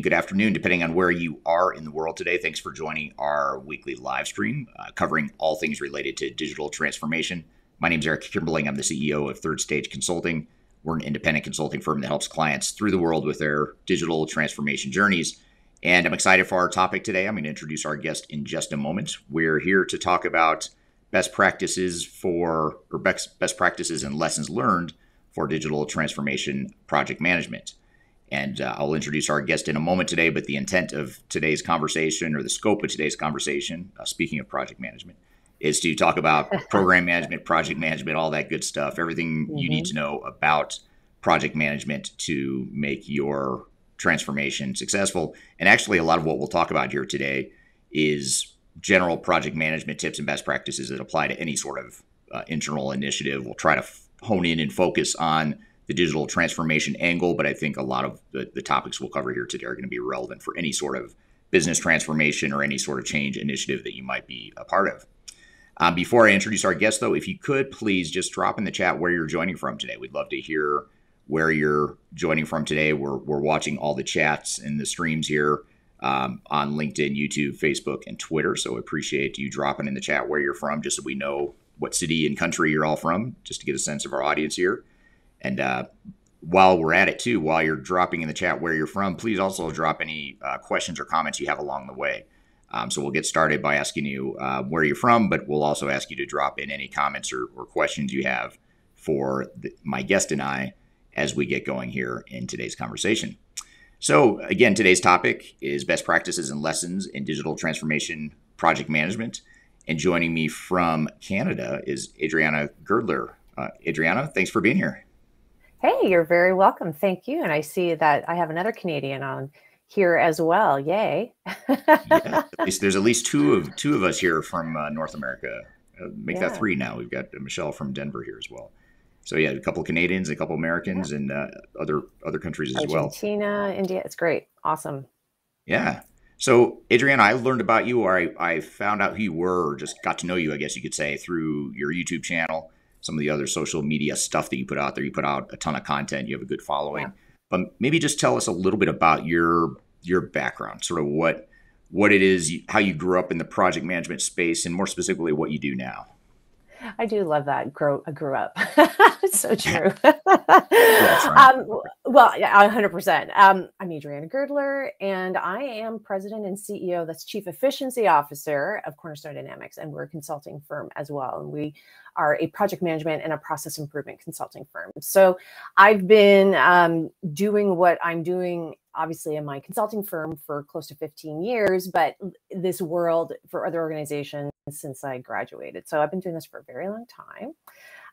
good afternoon, depending on where you are in the world today. Thanks for joining our weekly live stream uh, covering all things related to digital transformation. My name is Eric Kimberling. I'm the CEO of Third Stage Consulting. We're an independent consulting firm that helps clients through the world with their digital transformation journeys. And I'm excited for our topic today. I'm going to introduce our guest in just a moment. We're here to talk about best practices for, or best, best practices and lessons learned for digital transformation project management. And uh, I'll introduce our guest in a moment today, but the intent of today's conversation or the scope of today's conversation, uh, speaking of project management, is to talk about program management, project management, all that good stuff, everything mm-hmm. you need mm-hmm. to know about project management to make your transformation successful. And actually, a lot of what we'll talk about here today is general project management tips and best practices that apply to any sort of uh, internal initiative. We'll try to f- hone in and focus on the digital transformation angle, but I think a lot of the, the topics we'll cover here today are going to be relevant for any sort of business transformation or any sort of change initiative that you might be a part of. Um, before I introduce our guest, though, if you could please just drop in the chat where you're joining from today. We'd love to hear where you're joining from today. We're, we're watching all the chats and the streams here um, on LinkedIn, YouTube, Facebook, and Twitter. So I appreciate you dropping in the chat where you're from, just so we know what city and country you're all from, just to get a sense of our audience here. And uh, while we're at it, too, while you're dropping in the chat where you're from, please also drop any uh, questions or comments you have along the way. Um, so we'll get started by asking you uh, where you're from, but we'll also ask you to drop in any comments or, or questions you have for the, my guest and I as we get going here in today's conversation. So, again, today's topic is best practices and lessons in digital transformation project management. And joining me from Canada is Adriana Girdler. Uh, Adriana, thanks for being here. Hey, you're very welcome. Thank you. And I see that I have another Canadian on here as well. Yay! yeah, at there's at least two of two of us here from uh, North America. Uh, make yeah. that three now. We've got Michelle from Denver here as well. So yeah, a couple Canadians, a couple Americans, yeah. and uh, other other countries as well. Argentina, India. It's great. Awesome. Yeah. So Adriana, I learned about you, or I, I found out who you were, or just got to know you, I guess you could say, through your YouTube channel, some of the other social media stuff that you put out there. You put out a ton of content. You have a good following. Yeah. But maybe just tell us a little bit about your your background, sort of what what it is, how you grew up in the project management space, and more specifically, what you do now. I do love that. Grow, I grew up. it's so true. um, well, yeah, 100%. Um, I'm Adriana Girdler, and I am president and CEO, that's chief efficiency officer of Cornerstone Dynamics, and we're a consulting firm as well. And we are a project management and a process improvement consulting firm. So I've been um, doing what I'm doing obviously in my consulting firm for close to 15 years, but this world for other organizations since I graduated. So I've been doing this for a very long time.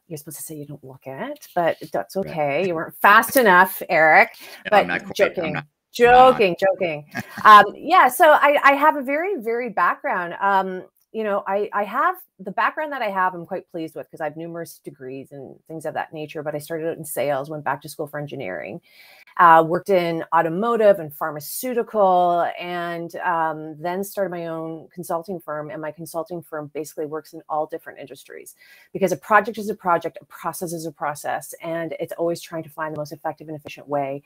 You're supposed to say you don't look it, but that's okay. You weren't fast enough, Eric. but joking. Joking, joking. um, yeah, so I, I have a very, very background. Um, you know, I, I have the background that I have, I'm quite pleased with because I have numerous degrees and things of that nature. But I started out in sales, went back to school for engineering, uh, worked in automotive and pharmaceutical, and um, then started my own consulting firm. And my consulting firm basically works in all different industries because a project is a project, a process is a process, and it's always trying to find the most effective and efficient way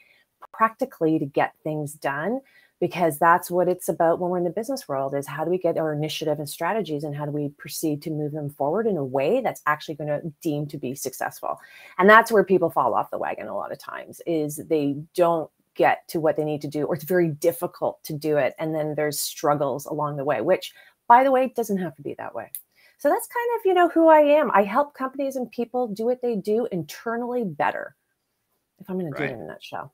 practically to get things done because that's what it's about when we're in the business world is how do we get our initiative and strategies and how do we proceed to move them forward in a way that's actually going to deem to be successful. And that's where people fall off the wagon a lot of times is they don't get to what they need to do or it's very difficult to do it and then there's struggles along the way which by the way doesn't have to be that way. So that's kind of you know who i am. I help companies and people do what they do internally better if i'm going to do it in a nutshell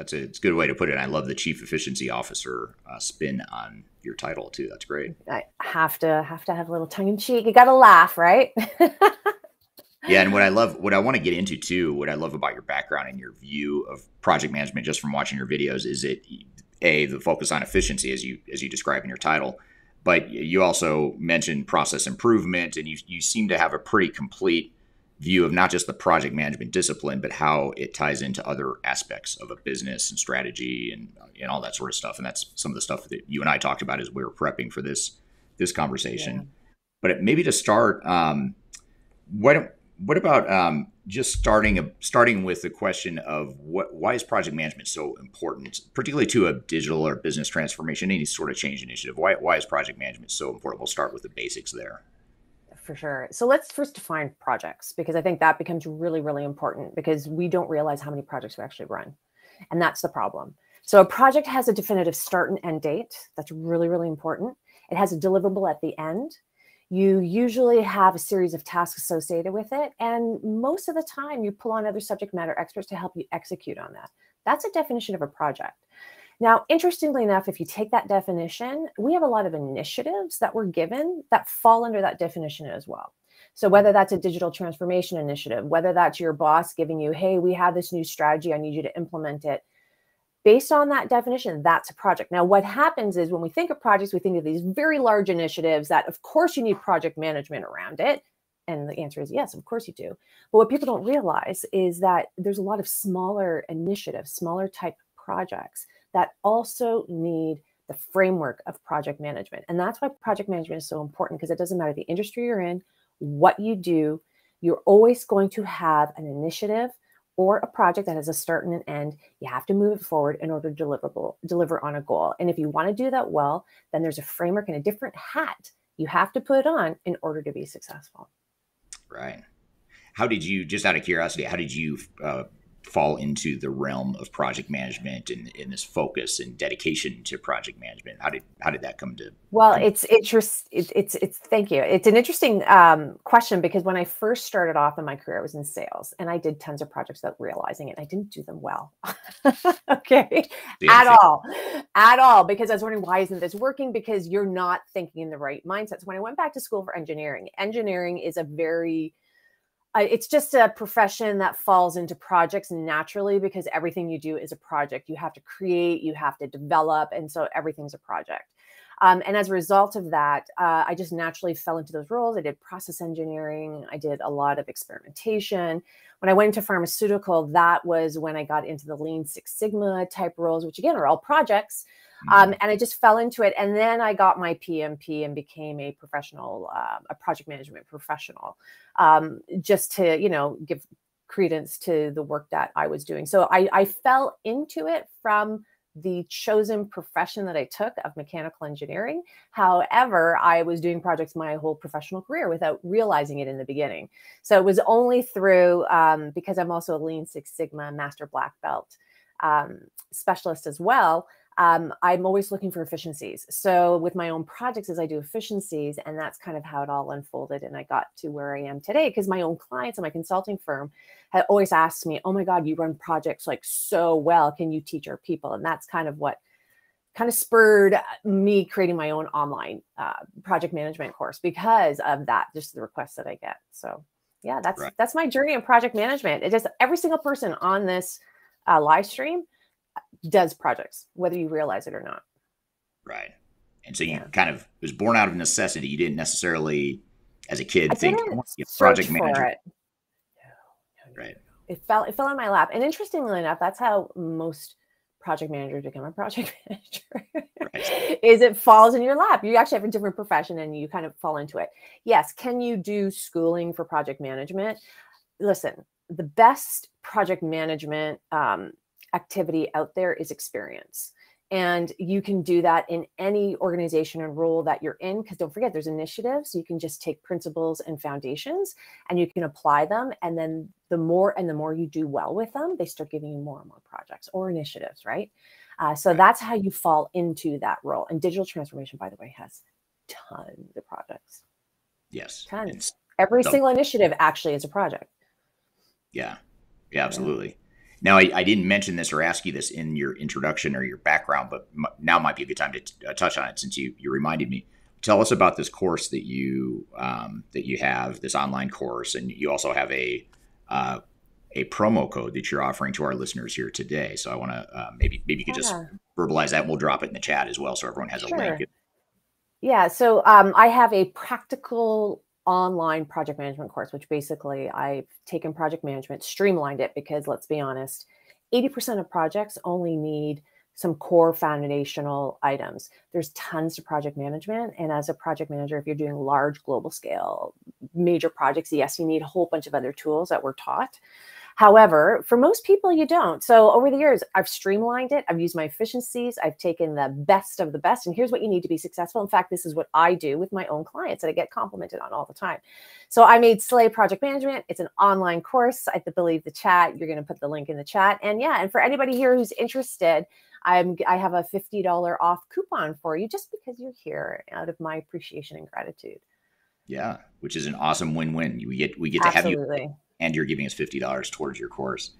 that's a, it's a good way to put it. I love the chief efficiency officer uh, spin on your title too. That's great. I have to have to have a little tongue in cheek. You got to laugh, right? yeah, and what I love, what I want to get into too, what I love about your background and your view of project management, just from watching your videos, is it a the focus on efficiency as you as you describe in your title, but you also mentioned process improvement, and you you seem to have a pretty complete view of not just the project management discipline, but how it ties into other aspects of a business and strategy and, and all that sort of stuff. And that's some of the stuff that you and I talked about as we were prepping for this this conversation. Yeah. But maybe to start, um, what what about um, just starting a, starting with the question of what why is project management so important, particularly to a digital or business transformation, any sort of change initiative? Why why is project management so important? We'll start with the basics there. For sure. So let's first define projects because I think that becomes really really important because we don't realize how many projects we actually run, and that's the problem. So a project has a definitive start and end date. That's really really important. It has a deliverable at the end you usually have a series of tasks associated with it. And most of the time, you pull on other subject matter experts to help you execute on that. That's a definition of a project. Now, interestingly enough, if you take that definition, we have a lot of initiatives that were given that fall under that definition as well. So, whether that's a digital transformation initiative, whether that's your boss giving you, hey, we have this new strategy, I need you to implement it, based on that definition, that's a project. Now, what happens is when we think of projects, we think of these very large initiatives that, of course, you need project management around it. And the answer is yes, of course you do. But what people don't realize is that there's a lot of smaller initiatives, smaller type projects that also need the framework of project management. And that's why project management is so important because it doesn't matter the industry you're in, what you do, you're always going to have an initiative or a project that has a start and an end, you have to move it forward in order to deliverable, deliver on a goal. And if you want to do that well, then there's a framework and a different hat you have to put on in order to be successful. Right. How did you, just out of curiosity, how did you uh, fall into the realm of project management and, and this focus and dedication to project management? How did how did that come to well it's it's it's it's, it's thank you. It's an interesting um, question because when i first started off in my career i was in sales and i did tons of projects without realizing it. I didn't do them well. Okay? At all. At all. Because i was wondering why isn't this working? Because you're not thinking in the right mindset so when i went back to school for engineering engineering is a very it's just a profession that falls into projects naturally because everything you do is a project. You have to create, you have to develop, and so everything's a project. Um, and as a result of that, uh, I just naturally fell into those roles. I did process engineering, I did a lot of experimentation. When I went into pharmaceutical, that was when I got into the Lean Six Sigma type roles, which again are all projects. Um, mm-hmm. and I just fell into it. And then I got my PMP and became a professional, uh, a project management professional, um, just to, you know, give credence to the work that I was doing. So I, I fell into it from the chosen profession that I took of mechanical engineering. However, I was doing projects my whole professional career without realizing it in the beginning. So it was only through, um, because I'm also a Lean Six Sigma Master Black Belt um, specialist as well, um, I'm always looking for efficiencies. So with my own projects, as I do efficiencies, and that's kind of how it all unfolded. And I got to where I am today because my own clients and my consulting firm had always asked me, "Oh my God, you run projects like so well. Can you teach our people?" And that's kind of what kind of spurred uh, me creating my own online uh, project management course because of that, just the requests that I get. So yeah, that's right. that's my journey in project management. It just every single person on this uh, live stream does projects, whether you realize it or not. Right. And so you yeah. kind of was born out of necessity. You didn't necessarily, as a kid, I think project manager. It. Right. It fell. It fell on my lap. And interestingly enough, that's how most project managers become a project manager. right. Is it falls in your lap? You actually have a different profession, and you kind of fall into it. Yes. Can you do schooling for project management? Listen, the best project management um, activity out there is experience. And you can do that in any organization and role that you're in. Because don't forget, there's initiatives. You can just take principles and foundations and you can apply them. And then the more and the more you do well with them, they start giving you more and more projects or initiatives, right? Uh, so that's how you fall into that role. And digital transformation, by the way, has tons of projects. Yes. Tons. Every single initiative actually is a project. Yeah. Yeah, absolutely. Now, I, I, didn't mention this or ask you this in your introduction or your background, but m- now might be a good time to t- uh, touch on it since you, you reminded me. Tell us about this course that you um, that you have, this online course, and you also have a uh, a promo code that you're offering to our listeners here today. So I want to uh, maybe maybe you could yeah. just verbalize that, and we'll drop it in the chat as well, so everyone has sure. a link. Yeah. So um, I have a practical online project management course, which basically I've taken project management, streamlined it because let's be honest, 80% of projects only need some core foundational items. There's tons to project management. And as a project manager, if you're doing large global scale, major projects, yes, you need a whole bunch of other tools that we're taught. However, for most people, you don't. So over the years, I've streamlined it. I've used my efficiencies. I've taken the best of the best. And here's what you need to be successful. In fact, this is what I do with my own clients that I get complimented on all the time. So I made Slay Project Management. It's an online course. I believe the chat, you're going to put the link in the chat. And yeah, and for anybody here who's interested, I'm I have a $50 off coupon for you just because you're here out of my appreciation and gratitude. Yeah, which is an awesome win-win. We get we get to Absolutely. have you and you're giving us $50 towards your course.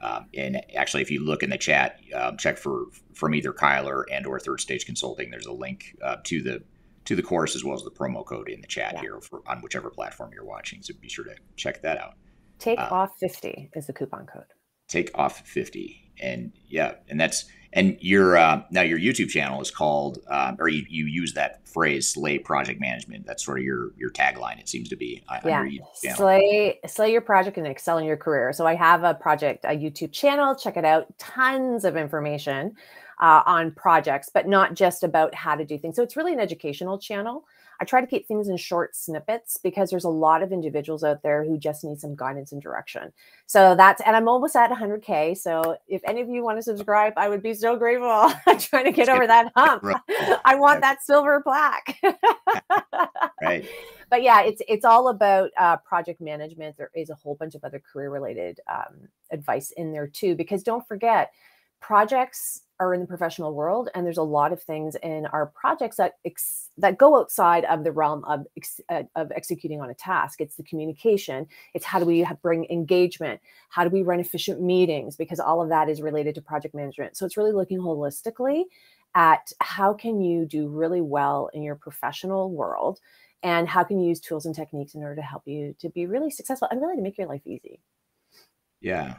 Um, and actually, if you look in the chat, um, check for from either Kyler and or Third Stage Consulting. There's a link uh, to the to the course as well as the promo code in the chat yeah. here for on whichever platform you're watching. So be sure to check that out. Take uh, off 50 is the coupon code. Take off 50, and yeah, and that's and your uh, now your YouTube channel is called, um, or you, you use that phrase "slay project management." That's sort of your your tagline. It seems to be. Yeah, slay slay your project and excel in your career. So I have a project, a YouTube channel. Check it out. Tons of information uh, on projects, but not just about how to do things. So it's really an educational channel. I try to keep things in short snippets because there's a lot of individuals out there who just need some guidance and direction. So that's, and I'm almost at 100K. So if any of you want to subscribe, I would be so grateful. I'm trying to get over that hump. I want that silver plaque. right. But yeah, it's it's all about uh, project management. There is a whole bunch of other career related um, advice in there too, because don't forget, projects are in the professional world and there's a lot of things in our projects that ex- that go outside of the realm of ex- uh, of executing on a task. It's the communication. It's how do we bring engagement? How do we run efficient meetings? Because all of that is related to project management. So it's really looking holistically at how can you do really well in your professional world and how can you use tools and techniques in order to help you to be really successful and really to make your life easy. Yeah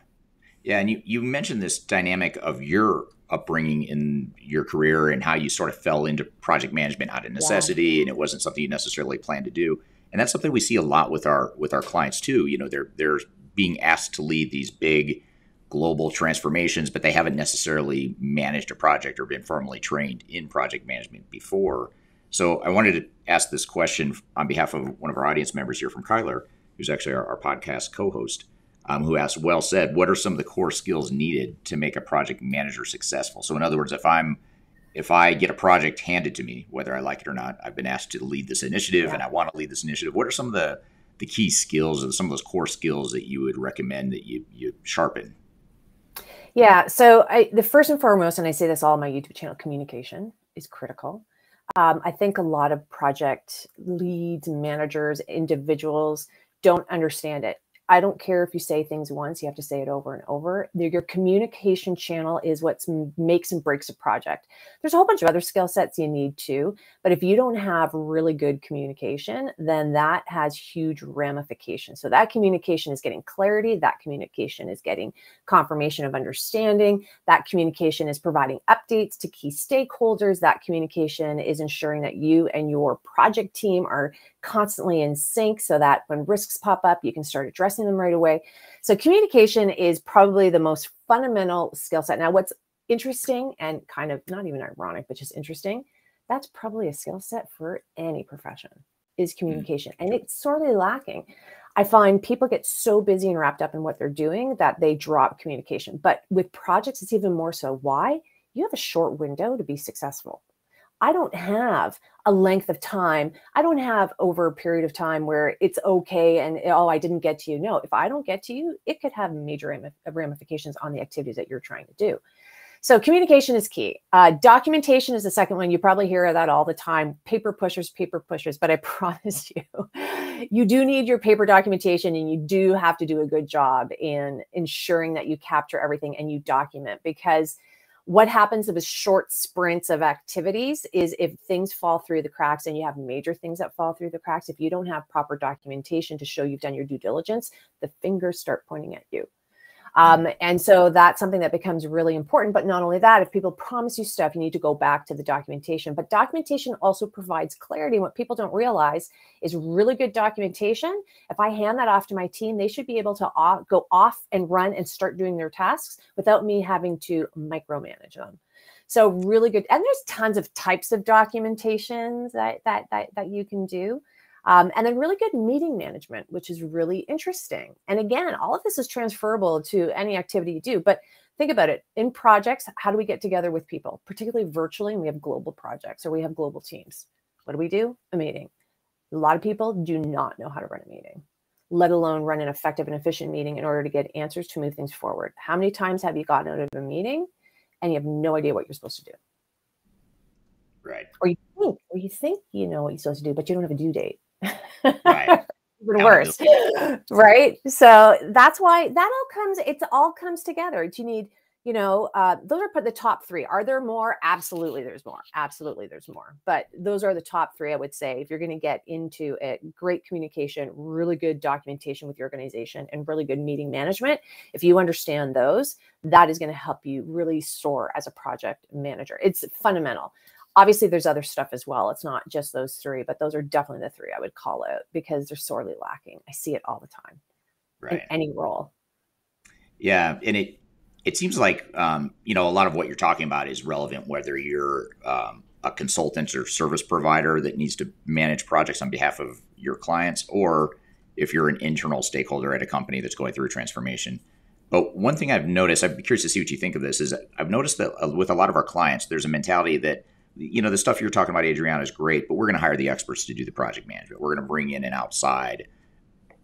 yeah, and you, you mentioned this dynamic of your upbringing in your career and how you sort of fell into project management out of necessity yeah. and it wasn't something you necessarily planned to do. And that's something we see a lot with our with our clients too. You know, they're they're being asked to lead these big global transformations, but they haven't necessarily managed a project or been formally trained in project management before. So I wanted to ask this question on behalf of one of our audience members here from Kyler, who's actually our, our podcast co-host um, who asked, well said, what are some of the core skills needed to make a project manager successful? So, in other words, if I'm if I get a project handed to me, whether I like it or not, I've been asked to lead this initiative yeah. and I want to lead this initiative. What are some of the, the key skills and some of those core skills that you would recommend that you, you sharpen? Yeah. So I, the first and foremost, and I say this all on my YouTube channel, communication is critical. Um, I think a lot of project leads, managers, individuals don't understand it. I don't care if you say things once, you have to say it over and over. Your communication channel is what makes and breaks a project. There's a whole bunch of other skill sets you need too, but if you don't have really good communication, then that has huge ramifications. So that communication is getting clarity, that communication is getting confirmation of understanding, that communication is providing updates to key stakeholders, that communication is ensuring that you and your project team are constantly in sync so that when risks pop up, you can start addressing them right away. So, communication is probably the most fundamental skill set. Now, what's interesting and kind of not even ironic, but just interesting, that's probably a skill set for any profession is hmm. communication. And it's sorely lacking. I find people get so busy and wrapped up in what they're doing that they drop communication. But with projects, it's even more so. Why? You have a short window to be successful. I don't have a length of time. I don't have over a period of time where it's okay and oh, I didn't get to you. No, if I don't get to you, it could have major ramifications on the activities that you're trying to do. So communication is key. Uh, documentation is the second one. You probably hear that all the time. Paper pushers, paper pushers. But I promise you, you do need your paper documentation, and you do have to do a good job in ensuring that you capture everything and you document because what happens with short sprints of activities is if things fall through the cracks and you have major things that fall through the cracks, if you don't have proper documentation to show you've done your due diligence, the fingers start pointing at you. Um, and so that's something that becomes really important. But not only that, if people promise you stuff, you need to go back to the documentation. But documentation also provides clarity. what people don't realize is really good documentation. If I hand that off to my team, they should be able to off, go off and run and start doing their tasks without me having to micromanage them. So really good. And there's tons of types of documentations that that that, that you can do. Um, and then really good meeting management, which is really interesting. And again, all of this is transferable to any activity you do. But think about it in projects, how do we get together with people, particularly virtually? And we have global projects or we have global teams. What do we do? A meeting. A lot of people do not know how to run a meeting, let alone run an effective and efficient meeting in order to get answers to move things forward. How many times have you gotten out of a meeting and you have no idea what you're supposed to do? Right. Or you think, or you think you know what you're supposed to do, but you don't have a due date. Right. Even worse. right. So that's why that all comes, it all comes together. Do you need you know, uh, those are put the top three. Are there more? Absolutely, there's more. Absolutely, there's more. But those are the top three, I would say. If you're going to get into it, great communication, really good documentation with your organization, and really good meeting management, if you understand those, that is going to help you really soar as a project manager. It's fundamental. Obviously, there's other stuff as well. It's not just those three, but those are definitely the three I would call out because they're sorely lacking. I see it all the time right. in any role. Yeah, and it it seems like um, you know a lot of what you're talking about is relevant whether you're um, a consultant or service provider that needs to manage projects on behalf of your clients, or if you're an internal stakeholder at a company that's going through a transformation. But one thing I've noticed, I'd be curious to see what you think of this, is I've noticed that uh, with a lot of our clients, there's a mentality that you know the stuff you're talking about, Adriana, is great, but we're going to hire the experts to do the project management. We're going to bring in an outside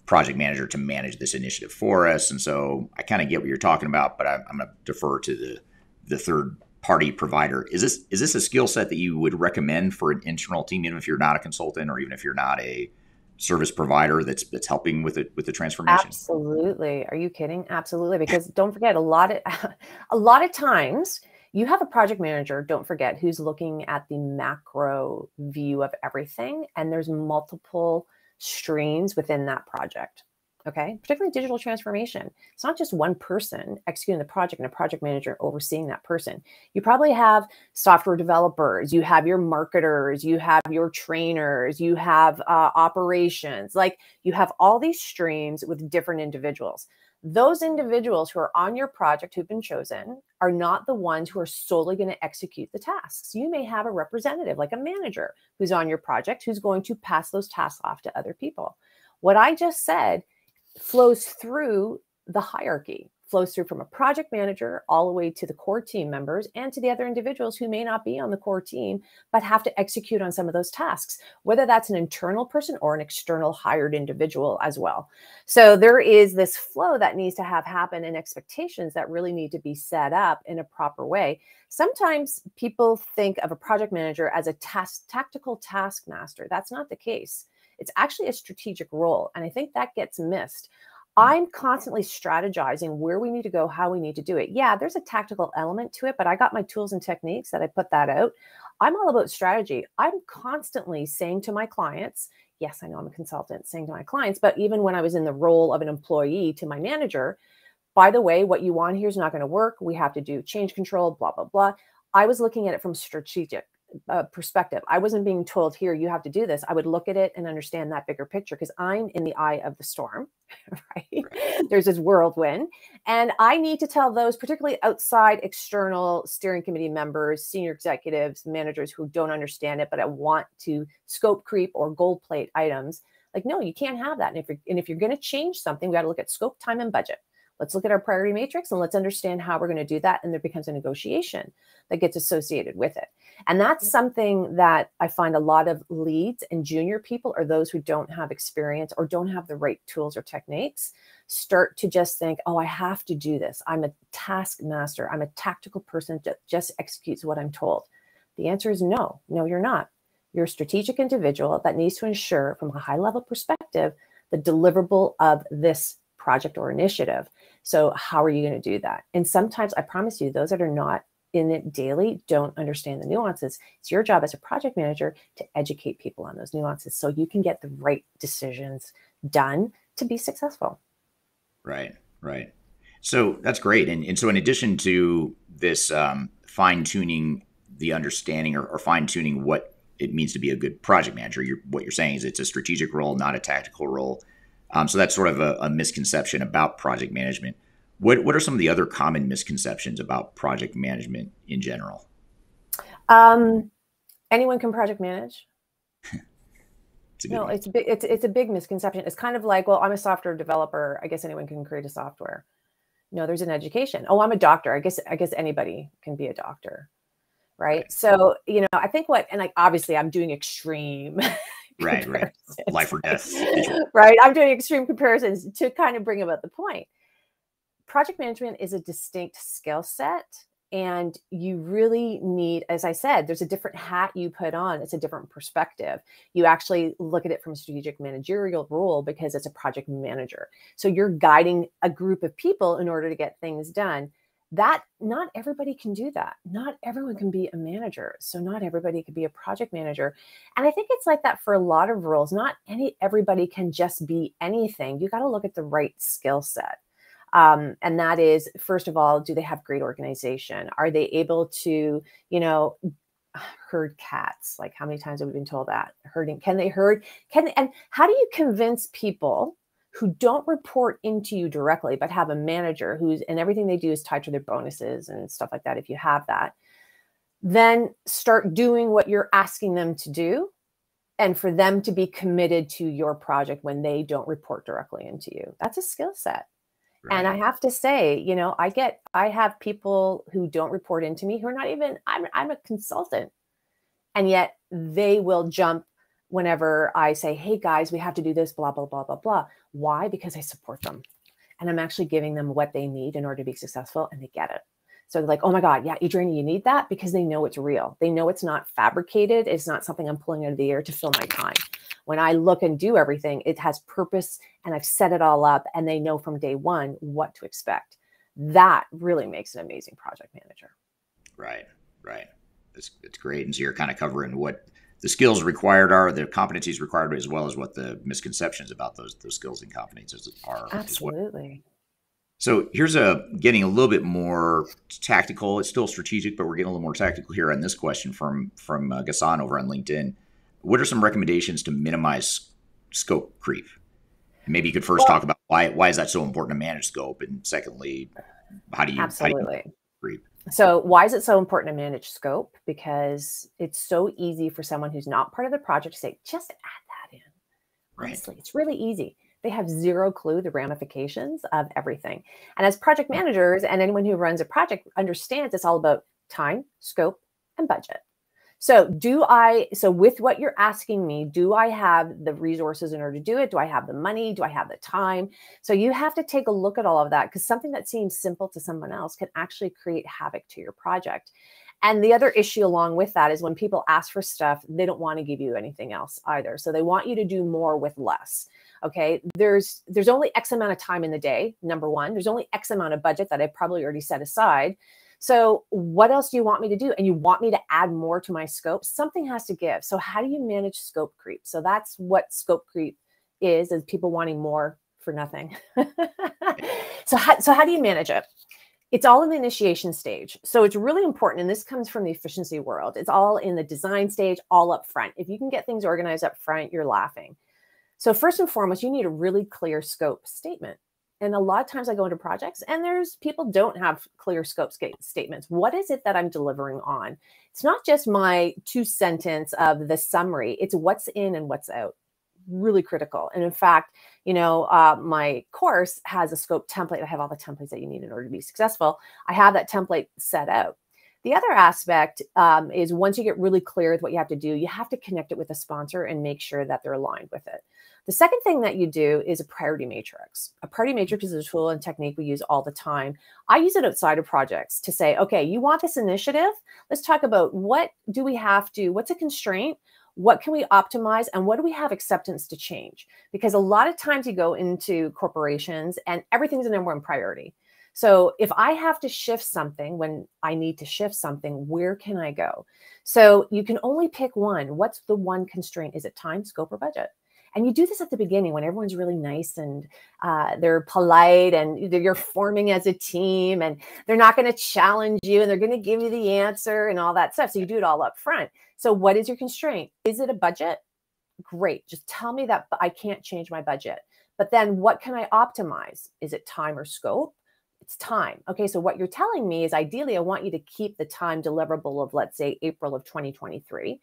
project manager to manage this initiative for us. And so I kind of get what you're talking about, but I, I'm, going to defer to the the third party provider. Is this is this a skill set that you would recommend for an internal team, even if you're not a consultant or even if you're not a service provider that's that's helping with it with the transformation? Absolutely. Are you kidding? Absolutely. Because don't forget, a lot of a lot of times you have a project manager don't forget who's looking at the macro view of everything and there's multiple streams within that project. Okay, particularly digital transformation. It's not just one person executing the project and a project manager overseeing that person. You probably have software developers, you have your marketers, you have your trainers, you have uh, operations. Like you have all these streams with different individuals those individuals who are on your project who've been chosen are not the ones who are solely going to execute the tasks. You may have a representative, like a manager, who's on your project who's going to pass those tasks off to other people. What I just said flows through the hierarchy flows through from a project manager all the way to the core team members and to the other individuals who may not be on the core team but have to execute on some of those tasks whether that's an internal person or an external hired individual as well. So there is this flow that needs to have happen and expectations that really need to be set up in a proper way. Sometimes people think of a project manager as a task tactical taskmaster. That's not the case. It's actually a strategic role and i think that gets missed I'm constantly strategizing where we need to go, how we need to do it. Yeah, there's a tactical element to it, but I got my tools and techniques that I put that out. I'm all about strategy. I'm constantly saying to my clients, yes, I know I'm a consultant, saying to my clients, but even when I was in the role of an employee to my manager, by the way, what you want here is not going to work. We have to do change control, blah, blah, blah. I was looking at it from strategic uh, perspective. I wasn't being told, here, you have to do this. I would look at it and understand that bigger picture because I'm in the eye of the storm, right? right? There's this whirlwind. And I need to tell those, particularly outside external steering committee members, senior executives, managers who don't understand it, but I want to scope creep or gold plate items. Like, no, you can't have that. And if you're, and if you're going to change something, we got to look at scope, time, and budget. Let's look at our priority matrix and let's understand how we're going to do that. And there becomes a negotiation that gets associated with it. And that's mm. something that I find a lot of leads and junior people or those who don't have experience or don't have the right tools or techniques start to just think, oh, I have to do this. I'm a taskmaster. I'm a tactical person that just executes what I'm told. The answer is no, no, you're not. You're a strategic individual that needs to ensure, from a high level perspective, the deliverable of this project or initiative. So, how are you going to do that? And sometimes I promise you, those that are not in it daily don't understand the nuances. It's your job as a project manager to educate people on those nuances so you can get the right decisions done to be successful. Right, right. So that's great. And, and so, in addition to this um, fine tuning the understanding or, or fine tuning what it means to be a good project manager, you're, what you're saying is it's a strategic role, not a tactical role. Um, so that's sort of a, a misconception about project management. What what are some of the other common misconceptions about project management in general? Um, anyone can project manage. it's no, it's a big, it's it's a big misconception. It's kind of like, well, I'm a software developer. I guess anyone can create a software. No, there's an education. Oh, I'm a doctor. I guess I guess anybody can be a doctor, right. So you know, I think what and like obviously I'm doing extreme. right, right. Life or death. right. I'm doing extreme comparisons to kind of bring about the point. Project management is a distinct skill set and you really need as i said there's a different hat you put on it's a different perspective you actually look at it from a strategic managerial role because it's a project manager so you're guiding a group of people in order to get things done that not everybody can do that. Not everyone can be a manager so not everybody can be a project manager. And i think it's like that for a lot of roles. Not any everybody can just be anything. You got to look at the right skill set. Um, and that is first of all do they have great organization? Are they able to you know herd cats? Like how many times have we been told that? Herding can they herd can and how do you convince people who don't report into you directly but have a manager who's and everything they do is tied to their bonuses and stuff like that if you have that then start doing what you're asking them to do and for them to be committed to your project when they don't report directly into you. That's a skill set. And I have to say, you know, I get, I have people who don't report into me who are not even, I'm, I'm a consultant. And yet they will jump whenever I say, hey guys, we have to do this, blah, blah, blah, blah, blah. Why? Because I support them. And I'm actually giving them what they need in order to be successful and they get it. So they're like, oh my God, yeah, Adrienne, you need that because they know it's real. They know it's not fabricated. It's not something I'm pulling out of the air to fill my time when I look and do everything, it has purpose and I've set it all up and they know from day one what to expect. That really makes an amazing project manager. Right, right. It's, it's great. And so you're kind of covering what the skills required are, the competencies required, as well as what the misconceptions about those those skills and competencies are. Absolutely. So here's a getting a little bit more tactical. It's still strategic, but we're getting a little more tactical here on this question from from uh, Gassan over on LinkedIn what are some recommendations to minimize scope creep? And maybe you could first well, talk about why why is that so important to manage scope, and secondly, how do you absolutely how do you creep? So why is it so important to manage scope? Because it's so easy for someone who's not part of the project to say, just add that in. Right. Honestly, it's really easy. They have zero clue the ramifications of everything. And as project managers and anyone who runs a project understands it's all about time, scope, and budget. So, do I, so with what you're asking me, do I have the resources in order to do it? Do I have the money? Do I have the time? So, you have to take a look at all of that because something that seems simple to someone else can actually create havoc to your project. And the other issue along with that is when people ask for stuff, they don't want to give you anything else either. So, they want you to do more with less okay there's there's only x amount of time in the day number one there's only x amount of budget that i probably already set aside so, what else do you want me to do? And you want me to add more to my scope? Something has to give. So, how do you manage scope creep? So, that's what scope creep is: is people wanting more for nothing. so, how, so how do you manage it? It's all in the initiation stage. So it's really important. And this comes from the efficiency world. It's all in the design stage, all up front. If you can get things organized up front, you're laughing. So, first and foremost, you need a really clear scope statement and a lot of times i go into projects and there's people don't have clear scope statements. What is it that i'm delivering on? It's not just my two sentence of the summary it's what's in and what's out. Really critical. And in fact you know uh, my course has a scope template. I have all the templates that you need in order to be successful. I have that template set out. The other aspect um, is once you get really clear with what you have to do you have to connect it with a sponsor and make sure that they're aligned with it the second thing that you do is a priority matrix. A priority mm-hmm. matrix is a tool and technique we use all the time. I use it outside of projects to say, okay, you want this initiative? Let's talk about what do we have to, what's a constraint? What can we optimize? And what do we have acceptance to change? Because a lot of times you go into corporations and everything's a number one priority. So if I have to shift something when I need to shift something, where can I go? So you can only pick one. What's the one constraint? Is it time, scope, or budget? And you do this at the beginning when everyone's really nice and uh, they're polite and you're forming as a team and they're not going to challenge you and they're going to give you the answer and all that stuff. So you do it all up front. So, what is your constraint? Is it a budget? Great. Just tell me that I can't change my budget. But then what can I optimize? Is it time or scope? It's time. Okay, so what you're telling me is ideally, I want you to keep the time deliverable of, let's say, April of 2023.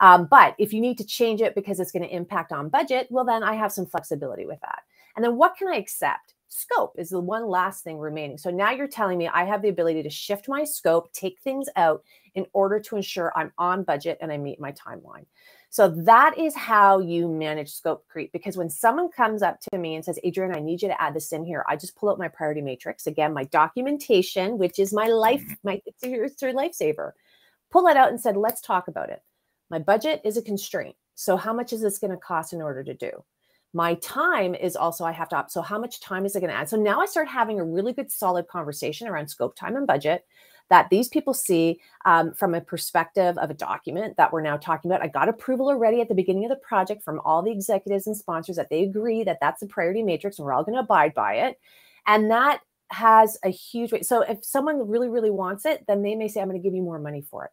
Um, but if you need to change it because it's going to impact on budget, well, then I have some flexibility with that. And then what can I accept? Scope is the one last thing remaining. So now you're telling me I have the ability to shift my scope, take things out in order to ensure I'm on budget and I meet my timeline. So that is how you manage scope creep. Because when someone comes up to me and says, Adrian, I need you to add this in here, I just pull out my priority matrix. Again, my documentation, which is my life, mm-hmm. my it's your, it's your lifesaver. Pull it out and said, let's talk about it. My budget is a constraint. So how much is this going to cost in order to do? My time is also I have to opt. So how much time is it going to add? So now I start having a really good solid conversation around scope, time, and budget that these people see um, from a perspective of a document that we're now talking about. I got approval already at the beginning of the project from all the executives and sponsors that they agree that that's the priority matrix and we're all going to abide by it. And that has a huge weight. So if someone really, really wants it, then they may say, I'm going to give you more money for it.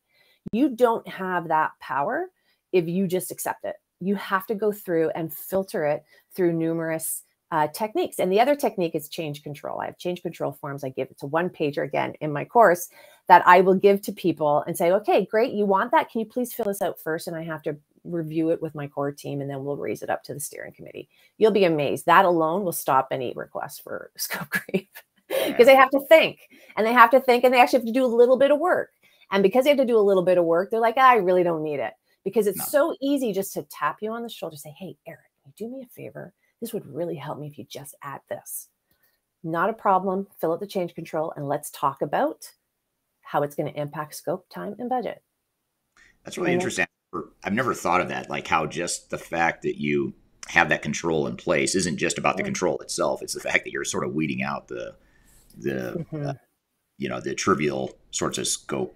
You don't have that power if you just accept it. You have to go through and filter it through numerous uh, techniques. And the other technique is change control. I have change control forms. I give it to one pager again in my course that I will give to people and say, okay, great, you want that? Can you please fill this out first? And I have to review it with my core team and then we'll raise it up to the steering committee. You'll be amazed. That alone will stop any request for scope creep because they have to think and they have to think and they actually have to do a little bit of work. And because they have to do a little bit of work, they're like, ah, I really don't need it because it's no. so easy just to tap you on the shoulder, say, hey, Eric, can you do me a favor? This would really help me if you just add this. Not a problem. Fill out the change control and let's talk about how it's going to impact scope, time, and budget. That's really and interesting. I've never thought of that, like how just the fact that you have that control in place isn't just about the control itself. It's the fact that you're sort of weeding out the the mm-hmm. uh, you know the trivial sorts of scope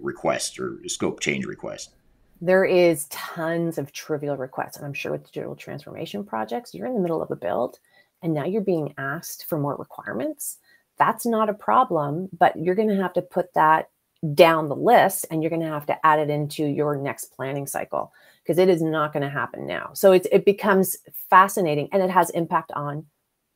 requests or scope change request? there is tons of trivial requests. And I'm sure with digital transformation projects, you're in the middle of a build and now you're being asked for more requirements. That's not a problem, but you're going to have to put that down the list and you're going to have to add it into your next planning cycle because it is not going to happen now. So it, it becomes fascinating and it has impact on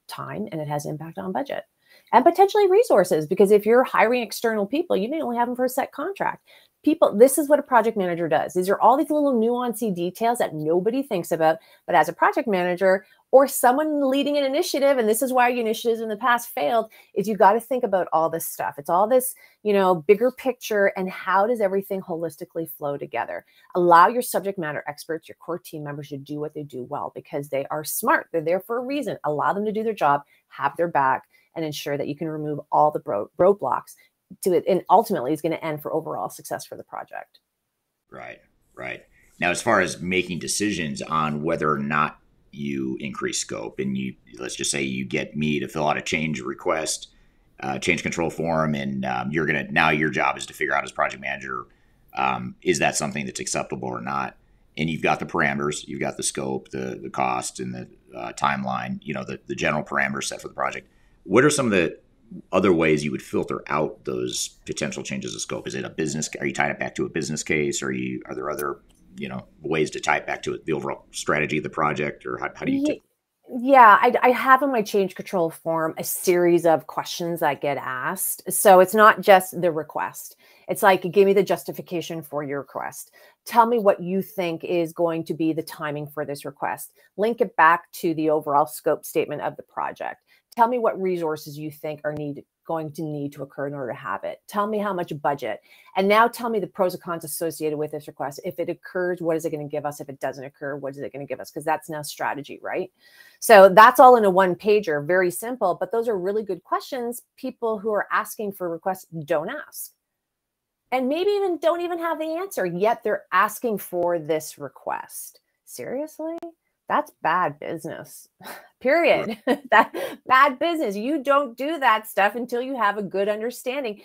time and it has impact on budget and potentially resources because if you're hiring external people you may only have them for a set contract. People this is what a project manager does. These are all these little nuancy details that nobody thinks about but as a project manager or someone leading an initiative and this is why your initiatives in the past failed is you got to think about all this stuff. It's all this you know bigger picture and how does everything holistically flow together? Allow your subject matter experts your core team members to do what they do well because they are smart. They're there for a reason. Allow them to do their job have their back and ensure that you can remove all the roadblocks to it and ultimately is going to end for overall success for the project. Right right. Now as far as making decisions on whether or not you increase scope and you let's just say you get me to fill out a change request uh, change control form and um, you're gonna now your job is to figure out as project manager um, is that something that's acceptable or not? And you've got the parameters you've got the scope the the cost and the uh, timeline you know the, the general parameters set for the project what are some of the other ways you would filter out those potential changes of scope? Is it a business? Are you tying it back to a business case? Or are you are there other you know ways to tie it back to the overall strategy of the project, or how, how do you? Yeah. Yeah, I, I, have in my change control form a series of questions that get asked. So it's not just the request. It's like, give me the justification for your request. Tell me what you think is going to be the timing for this request. Link it back to the overall scope statement of the project tell me what resources you think are need going to need to occur in order to have it. Tell me how much budget. And now tell me the pros and cons associated with this request. If it occurs what is it going to give us? If it doesn't occur what is it going to give us? Because that's now strategy right? So that's all in a one pager very simple but those are really good questions people who are asking for requests don't ask. And maybe even don't even have the answer yet they're asking for this request. Seriously that's bad business period. That bad business. You don't do that stuff until you have a good understanding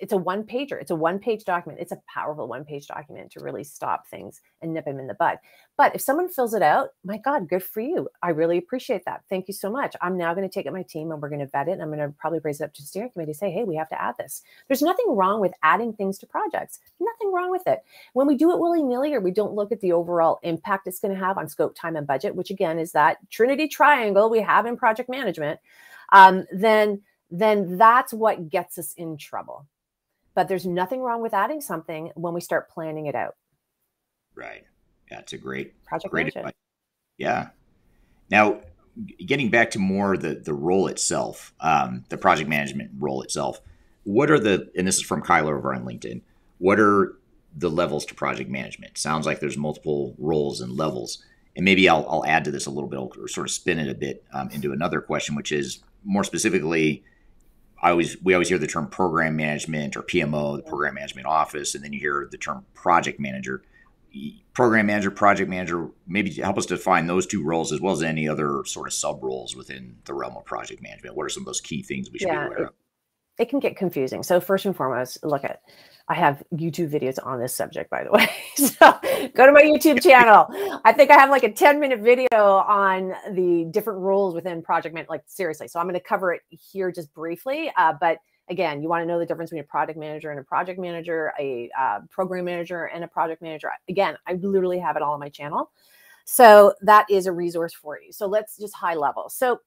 it's a one pager. It's a one page document. It's a powerful one page document to really stop things and nip them in the bud. But if someone fills it out, my God, good for you. I really appreciate that. Thank you so much. I'm now going to take it my team and we're going to vet it. And I'm going to probably raise it up to the steering committee say, hey, we have to add this. There's nothing wrong with adding things to projects. Nothing wrong with it. When we do it willy nilly or we don't look at the overall impact it's going to have on scope, time, and budget, which again is that Trinity triangle we have in project management, um, then then that's what gets us in trouble. But there's nothing wrong with adding something when we start planning it out. Right. That's a great project great advice. Yeah. Now, getting back to more the the role itself, um, the project management role itself. What are the and this is from Kyler over on LinkedIn. What are the levels to project management? Sounds like there's multiple roles and levels. And maybe I'll, I'll add to this a little bit or sort of spin it a bit um, into another question, which is more specifically, I always we always hear the term program management or PMO, the program management office, and then you hear the term project manager program manager, project manager, maybe help us define those two roles as well as any other sort of sub roles within the realm of project management. What are some of those key things we should yeah, be aware it, of? It can get confusing. So first and foremost, look at I have YouTube videos on this subject, by the way. so go to my YouTube channel. I think I have like a 10 minute video on the different roles within project management. Like seriously. So I'm going to cover it here just briefly. Uh, but again, you want to know the difference between a product manager and a project manager, a uh, program manager and a project manager. Again, I literally have it all on my channel. So that is a resource for you. So let's just high level. So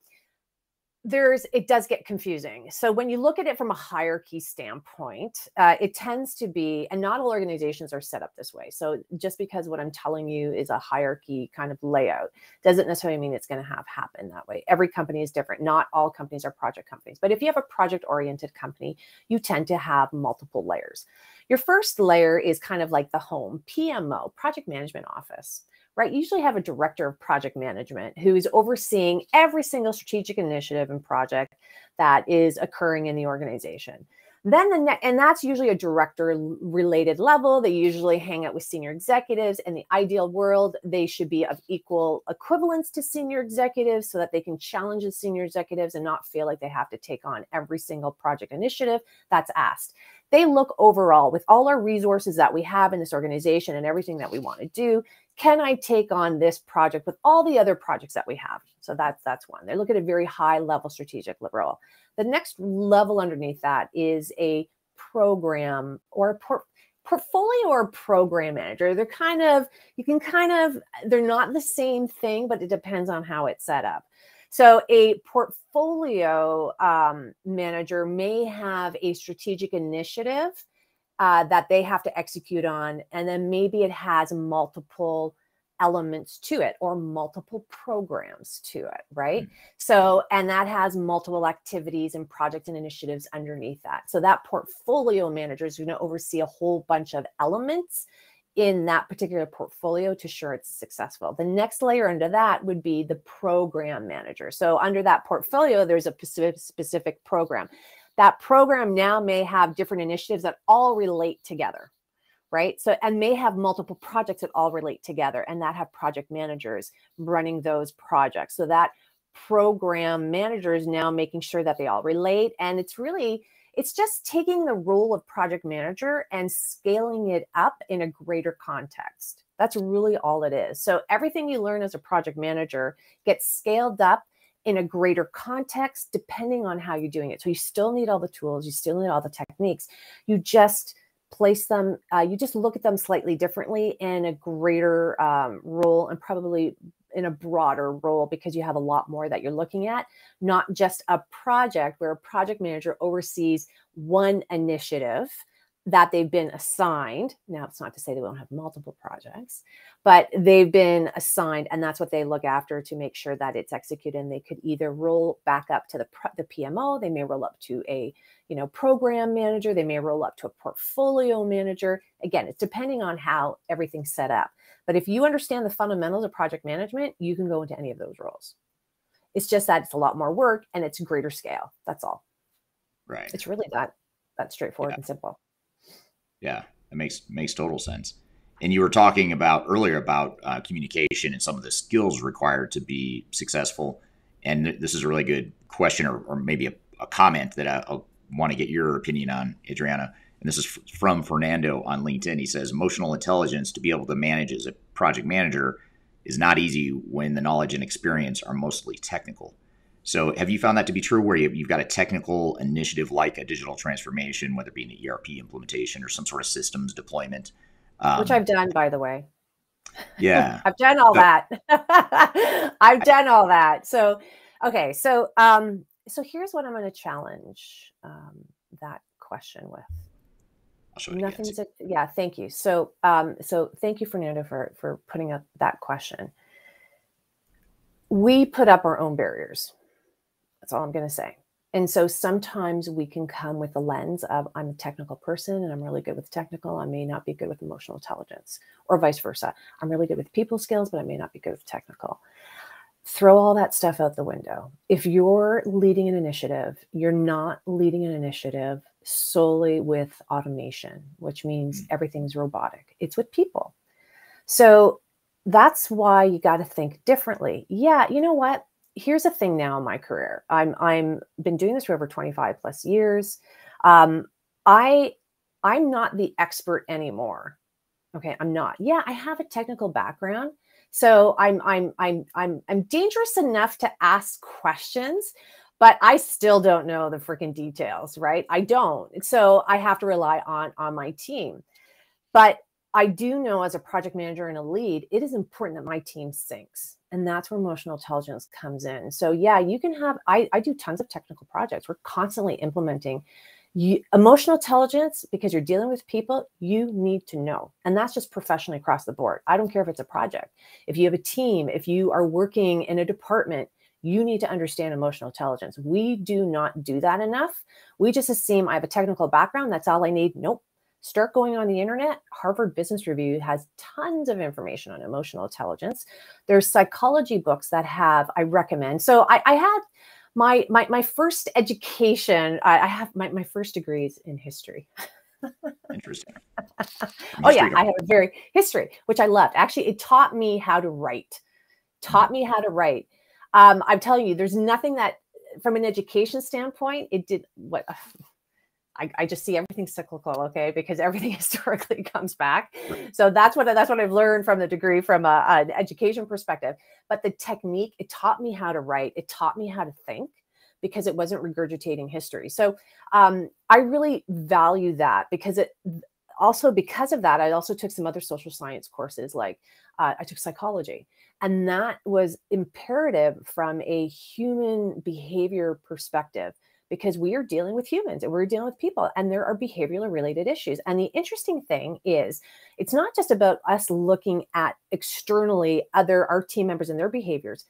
there's it does get confusing. So when you look at it from a hierarchy standpoint uh, it tends to be and not all organizations are set up this way. So just because what i'm telling you is a hierarchy kind of layout doesn't necessarily mean it's going to have happen that way. Every company is different. Not all companies are project companies. But if you have a project oriented company you tend to have multiple layers. Your first layer is kind of like the home pmo project management office right? You usually have a director of project management who is overseeing every single strategic initiative and project that is occurring in the organization. Then the next, and that's usually a director related level. They usually hang out with senior executives. In the ideal world, they should be of equal equivalence to senior executives so that they can challenge the senior executives and not feel like they have to take on every single project initiative that's asked. They look overall with all our resources that we have in this organization and everything that we want to do can I take on this project with all the other projects that we have? So that's that's one. They look at a very high level strategic role. The next level underneath that is a program or a por- portfolio or program manager. They're kind of you can kind of they're not the same thing, but it depends on how it's set up. So a portfolio um, manager may have a strategic initiative uh, that they have to execute on. And then maybe it has multiple elements to it or multiple programs to it, right? Mm-hmm. So, and that has multiple activities and projects and initiatives underneath that. So, that portfolio manager is going to oversee a whole bunch of elements in that particular portfolio to ensure it's successful. The next layer under that would be the program manager. So, under that portfolio, there's a specific program that program now may have different initiatives that all relate together right? So and may have multiple projects that all relate together and that have project managers running those projects. So that program manager is now making sure that they all relate and it's really it's just taking the role of project manager and scaling it up in a greater context. That's really all it is. So everything you learn as a project manager gets scaled up in a greater context, depending on how you're doing it. So you still need all the tools, you still need all the techniques. You just place them, uh, you just look at them slightly differently in a greater um, role and probably in a broader role because you have a lot more that you're looking at, not just a project where a project manager oversees one initiative that they've been assigned. Now, it's not to say they won't have multiple projects, but they've been assigned, and that's what they look after to make sure that it's executed. And they could either roll back up to the the PMO, they may roll up to a you know program manager, they may roll up to a portfolio manager. Again, it's depending on how everything's set up. But if you understand the fundamentals of project management, you can go into any of those roles. It's just that it's a lot more work and it's greater scale. That's all. Right. It's really that that straightforward yeah. and simple. Yeah, that makes makes total sense. And you were talking about earlier about uh, communication and some of the skills required to be successful. And th- this is a really good question, or, or maybe a, a, comment that I, I want to get your opinion on, Adriana. And this is f- from Fernando on LinkedIn. He says, "Emotional intelligence to be able to manage as a project manager is not easy when the knowledge and experience are mostly technical." So, have you found that to be true where you've got a technical initiative like a digital transformation, whether it be an ERP implementation or some sort of systems deployment? Um, Which I've done, by the way. Yeah. I've done all that. I've done all that. So, okay. So, um, so here's what I'm going to challenge um, that question with. Nothing's a, yeah. Thank you. So um, so thank you, Fernando, for for putting up that question. We put up our own barriers. That's all I'm going to say. And so sometimes we can come with the lens of I'm a technical person and I'm really good with technical. I may not be good with emotional intelligence, or vice versa. I'm really good with people skills, but I may not be good with technical. Throw all that stuff out the window. If you're leading an initiative, you're not leading an initiative solely with automation, which means mm. everything's robotic. It's with people. So that's why you got to think differently. Yeah, you know what? Here's a thing now in my career. I'm I'm been doing this for over 25 plus years. Um, I I'm not the expert anymore. Okay, I'm not. Yeah, I have a technical background. So I'm I'm I'm I'm I'm dangerous enough to ask questions, but I still don't know the freaking details, right? I don't. So I have to rely on on my team. But I do know as a project manager and a lead, it is important that my team syncs and that's where emotional intelligence comes in. So yeah you can have i, I do tons of technical projects. We're constantly implementing you, emotional intelligence because you're dealing with people you need to know and that's just professionally across the board. I don't care if it's a project. If you have a team if you are working in a department you need to understand emotional intelligence. We do not do that enough. We just assume i have a technical background that's all i need. Nope Start going on the internet. Harvard Business Review has tons of information on emotional intelligence. There's psychology books that have, I recommend. So I, I had my, my, my first education, I, I have my, my first degrees in history. Interesting. oh yeah, I have a very history, which I loved. Actually, it taught me how to write. Taught me how to write. Um, I'm telling you, there's nothing that, from an education standpoint, it did what I, I, just see everything cyclical, okay, because everything historically comes back. So that's what that's what I've learned from the degree from a, an education perspective. But the technique, it taught me how to write. It taught me how to think because it wasn't regurgitating history. So um, I really value that because it also because of that, I also took some other social science courses like uh, I took psychology. And that was imperative from a human behavior perspective because we are dealing with humans and we're dealing with people and there are behavioral related issues. And the interesting thing is it's not just about us looking at externally other our team members and their behaviors.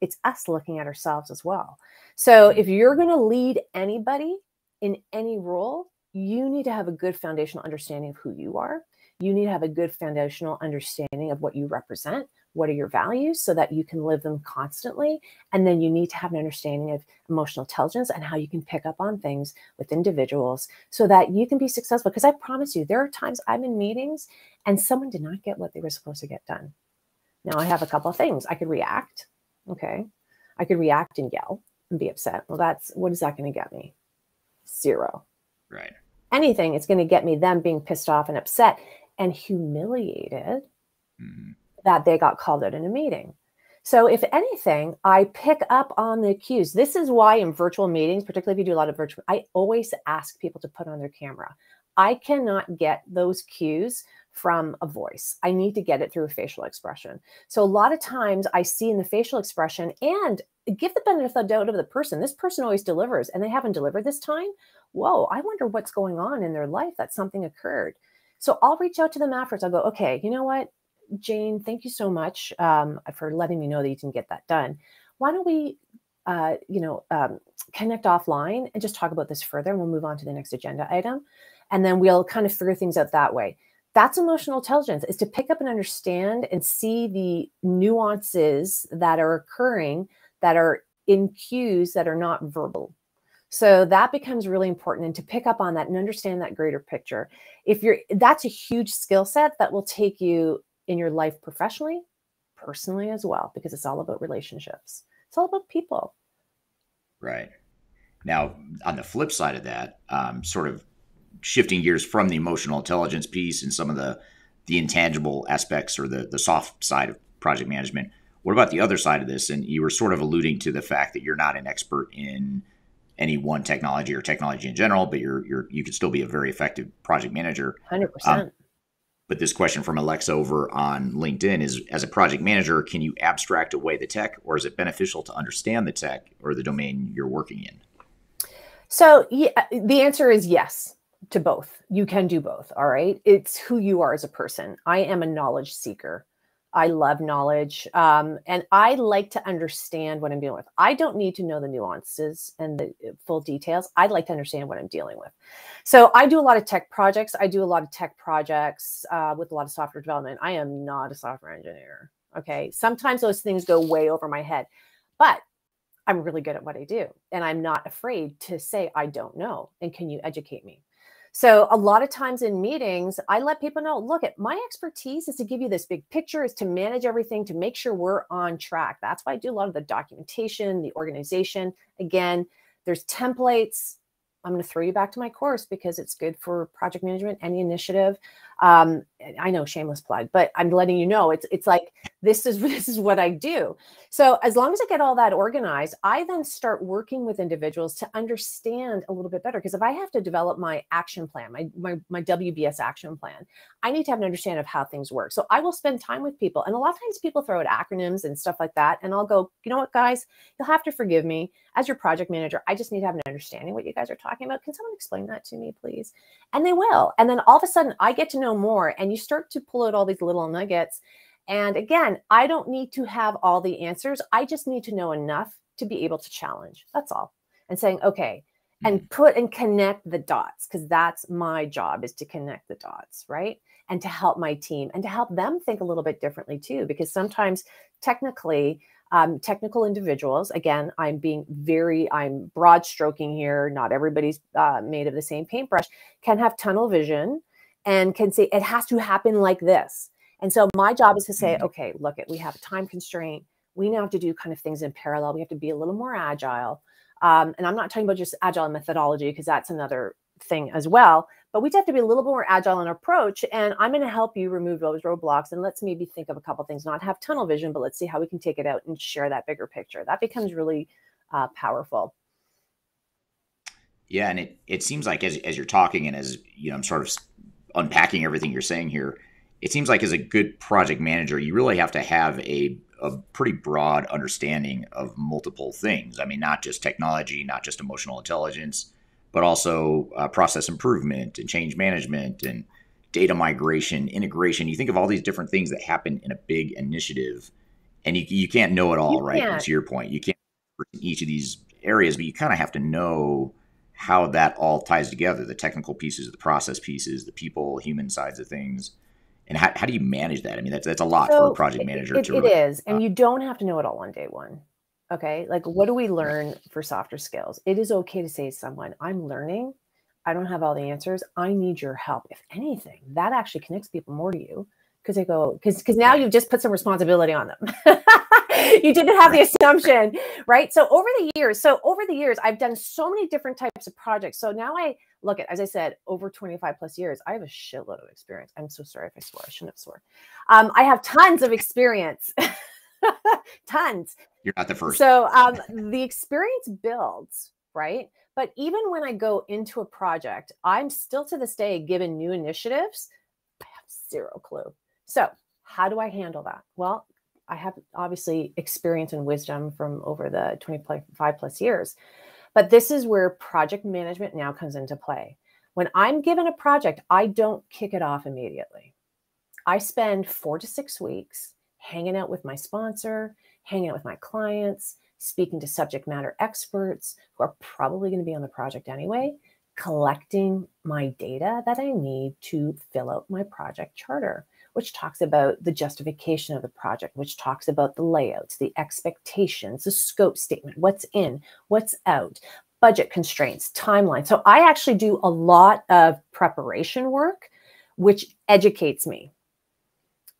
It's us looking at ourselves as well. So if mm-hmm. you're going to lead anybody in any role, you need to have a good foundational understanding of who you are. You need to have a good foundational understanding of what you represent what are your values so that you can live them constantly. And then you need to have an understanding of emotional intelligence and how you can pick up on things with individuals so that you can be successful. Because i promise you there are times i'm in meetings and someone did not get what they were supposed to get done. Now i have a couple of things. I could react okay? I could react and yell and be upset. Well that's what is that going to get me? Zero. Right. Anything it's going to get me them being pissed off and upset and humiliated mm-hmm that they got called out in a meeting. So, if anything, I pick up on the cues. This is why in virtual meetings, particularly if you do a lot of virtual, I always ask people to put on their camera. I cannot get those cues from a voice. I need to get it through a facial expression. So, a lot of times I see in the facial expression and give the benefit of the doubt of the person. This person always delivers and they haven't delivered this time. Whoa, I wonder what's going on in their life that something occurred. So, I'll reach out to them afterwards. I'll go, okay, you know what? Jane, thank you so much um, for letting me know that you didn't get that done. Why don't we, uh, you know, um, connect offline and just talk about this further, and we'll move on to the next agenda item, and then we'll kind of figure things out that way. That's emotional intelligence: is to pick up and understand and see the nuances that are occurring that are in cues that are not verbal. So that becomes really important and to pick up on that and understand that greater picture. If you're that's a huge skill set that will take you in your life professionally, personally as well, because it's all about relationships. It's all about people. Right. Now, on the flip side of that, um, sort of shifting gears from the emotional intelligence piece and some of the the intangible aspects or the the soft side of project management. What about the other side of this? And you were sort of alluding to the fact that you're not an expert in any one technology or technology in general, but you're you're you could still be a very effective project manager. Hundred um, percent But this question from Alexa over on LinkedIn is as a project manager, can you abstract away the tech or is it beneficial to understand the tech or the domain you're working in? So, yeah, the answer is yes to both. You can do both. All right. It's who you are as a person. I am a knowledge seeker. I love knowledge. Um, and I like to understand what I'm dealing with. I don't need to know the nuances and the uh, full details. I'd like to understand what I'm dealing with. So I do a lot of tech projects. I do a lot of tech projects uh, with a lot of software development. I am not a software engineer. Okay. Sometimes those things go way over my head, but I'm really good at what I do. And I'm not afraid to say, I don't know. And can you educate me? So a lot of times in meetings, I let people know, look at my expertise is to give you this big picture, is to manage everything, to make sure we're on track. That's why I do a lot of the documentation, the organization. Again, there's templates. I'm going to throw you back to my course because it's good for project management, any initiative. Um, I know shameless plug, but I'm letting you know it's it's like this is this is what I do. So as long as I get all that organized, I then start working with individuals to understand a little bit better. Because if I have to develop my action plan, my, my my WBS action plan, I need to have an understanding of how things work. So I will spend time with people, and a lot of times people throw out acronyms and stuff like that, and I'll go, you know what, guys, you'll have to forgive me as your project manager. I just need to have an understanding what you guys are talking about. Can someone explain that to me, please? And they will. And then all of a sudden, I get to know more, and you start to pull out all these little nuggets. And again, I don't need to have all the answers. I just need to know enough to be able to challenge. That's all. And saying, okay, and mm-hmm. put and connect the dots because that's my job is to connect the dots, right? And to help my team and to help them think a little bit differently too. Because sometimes technically, um, technical individuals again i'm being very i'm broad stroking here not everybody's uh, made of the same paintbrush can have tunnel vision and can say it has to happen like this. And so my job is to say, mm-hmm. okay, look at we have a time constraint. We now have to do kind of things in parallel. We have to be a little more agile. Um, and I'm not talking about just agile methodology because that's another thing as well. But we have to be a little bit more agile in approach. And I'm going to help you remove those roadblocks and let's maybe think of a couple things, not have tunnel vision, but let's see how we can take it out and share that bigger picture. That becomes really uh, powerful. Yeah, and it, it seems like as, as you're talking and as you know, I'm sort of unpacking everything you're saying here, it seems like as a good project manager, you really have to have a, a pretty broad understanding of multiple things. I mean, not just technology, not just emotional intelligence, but also uh, process improvement and change management and data migration, integration. You think of all these different things that happen in a big initiative, and you, you can't know it all, you right? To your point, you can't each of these areas, but you kind of have to know how that all ties together the technical pieces the process pieces the people human sides of things. And how, how do you manage that? I mean that's, that's a lot so for a project manager it, to it is and uh, you don't have to know it all on day one okay? Like what do we learn for softer skills? It is okay to say to someone i'm learning. I don't have all the answers. I need your help. If anything that actually connects people more to you because they go because because now you've just put some responsibility on them you didn't have the assumption, right? So over the years, so over the years, I've done so many different types of projects. So now I look at, as I said, over 25 plus years, I have a shitload of experience. I'm so sorry if I swore. I shouldn't have swore. Um, I have tons of experience. tons. You're not the first. So um, the experience builds, right? But even when I go into a project, I'm still to this day given new initiatives. I have zero clue. So how do I handle that? Well, I have obviously experience and wisdom from over the 25 plus years. But this is where project management now comes into play. When I'm given a project, I don't kick it off immediately. I spend four to six weeks hanging out with my sponsor, hanging out with my clients, speaking to subject matter experts who are probably going to be on the project anyway, collecting my data that I need to fill out my project charter which talks about the justification of the project, which talks about the layouts, the expectations, the scope statement, what's in, what's out, budget constraints, timeline. So I actually do a lot of preparation work, which educates me.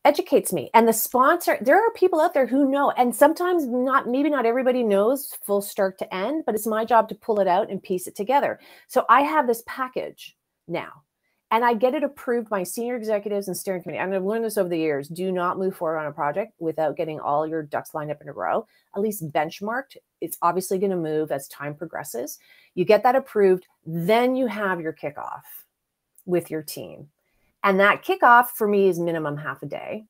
Educates me. And the sponsor, there are people out there who know, and sometimes not, maybe not everybody knows full start to end, but it's my job to pull it out and piece it together. So I have this package now and I get it approved by senior executives and steering committee. And I've learned this over the years. Do not move forward on a project without getting all your ducks lined up in a row, at least benchmarked. It's obviously going to move as time progresses. You get that approved, then you have your kickoff with your team. And that kickoff for me is minimum half a day.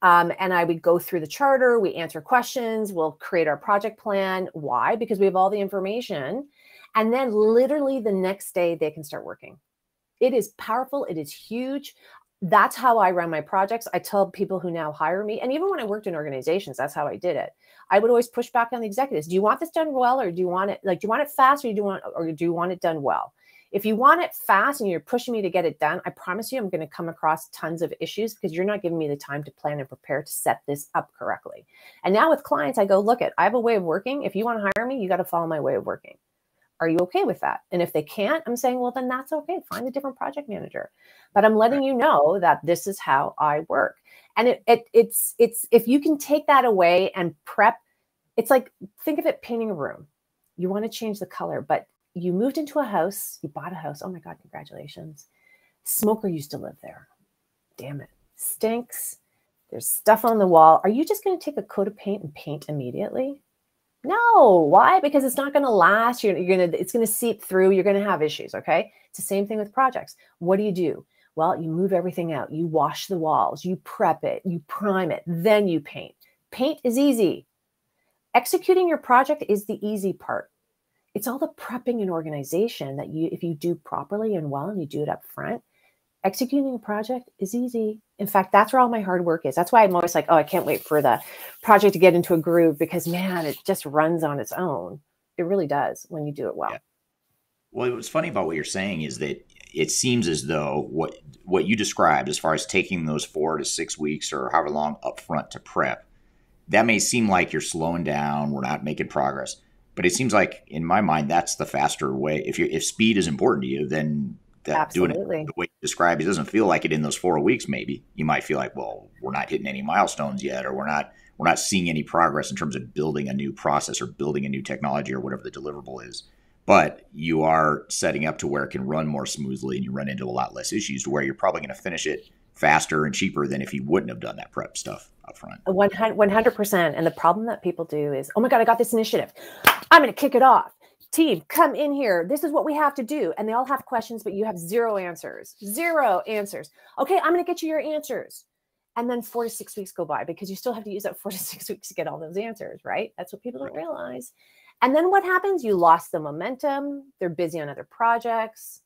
Um, and I would go through the charter, we answer questions, we'll create our project plan. Why? Because we have all the information. And then literally the next day they can start working. It is powerful, it is huge. That's how I run my projects. I tell people who now hire me, and even when I worked in organizations, that's how I did it. I would always push back on the executives. Do you want this done well, or do you want it like do you want it fast, or do you want or do you want it done well? If you want it fast and you're pushing me to get it done, I promise you I'm going to come across tons of issues because you're not giving me the time to plan and prepare to set this up correctly. And now with clients, I go, look at, I have a way of working. If you want to hire me, you got to follow my way of working. Are you okay with that? And if they can't, I'm saying, well, then that's okay. Find a different project manager. But I'm letting you know that this is how I work. And it, it it's it's if you can take that away and prep, it's like think of it painting a room. You want to change the color, but you moved into a house, you bought a house. Oh my God, congratulations. Smoker used to live there. Damn it. Stinks. There's stuff on the wall. Are you just going to take a coat of paint and paint immediately? No. Why? Because it's not going to last. You're, you're going to, it's going to seep through. You're going to have issues. Okay. It's the same thing with projects. What do you do? Well, you move everything out. You wash the walls, you prep it, you prime it, then you paint. Paint is easy. Executing your project is the easy part it's all the prepping and organization that you if you do properly and well and you do it up front executing a project is easy in fact that's where all my hard work is that's why i'm always like oh i can't wait for the project to get into a groove because man it just runs on its own it really does when you do it well yeah. well what's funny about what you're saying is that it seems as though what what you described as far as taking those four to six weeks or however long up front to prep that may seem like you're slowing down we're not making progress but it seems like, in my mind, that's the faster way. If you if speed is important to you, then that doing it the way you describe, it doesn't feel like it in those four weeks. Maybe you might feel like, well, we're not hitting any milestones yet, or we're not we're not seeing any progress in terms of building a new process or building a new technology or whatever the deliverable is. But you are setting up to where it can run more smoothly, and you run into a lot less issues to where you're probably going to finish it faster and cheaper than if you wouldn't have done that prep stuff up front. 100%. And the problem that people do is, oh my God, I got this initiative. I'm going to kick it off. Team, come in here. This is what we have to do. And they all have questions, but you have zero answers. Zero answers. Okay, I'm going to get you your answers. And then four to six weeks go by because you still have to use that four to six weeks to get all those answers, right? That's what people don't realize. And then what happens? You lost the momentum. They're busy on other projects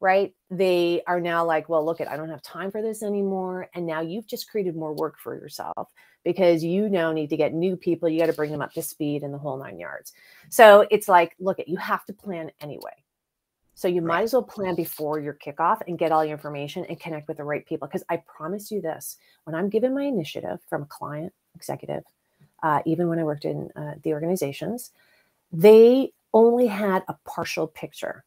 right? They are now like, well, look at, I don't have time for this anymore. And now you've just created more work for yourself because you now need to get new people. You got to bring them up to speed in the whole nine yards. So it's like, look at, you have to plan anyway. So you right. might as well plan before your kickoff and get all your information and connect with the right people. Because I promise you this: when I'm given my initiative from a client, executive, uh, even when I worked in uh, the organizations, they only had a partial picture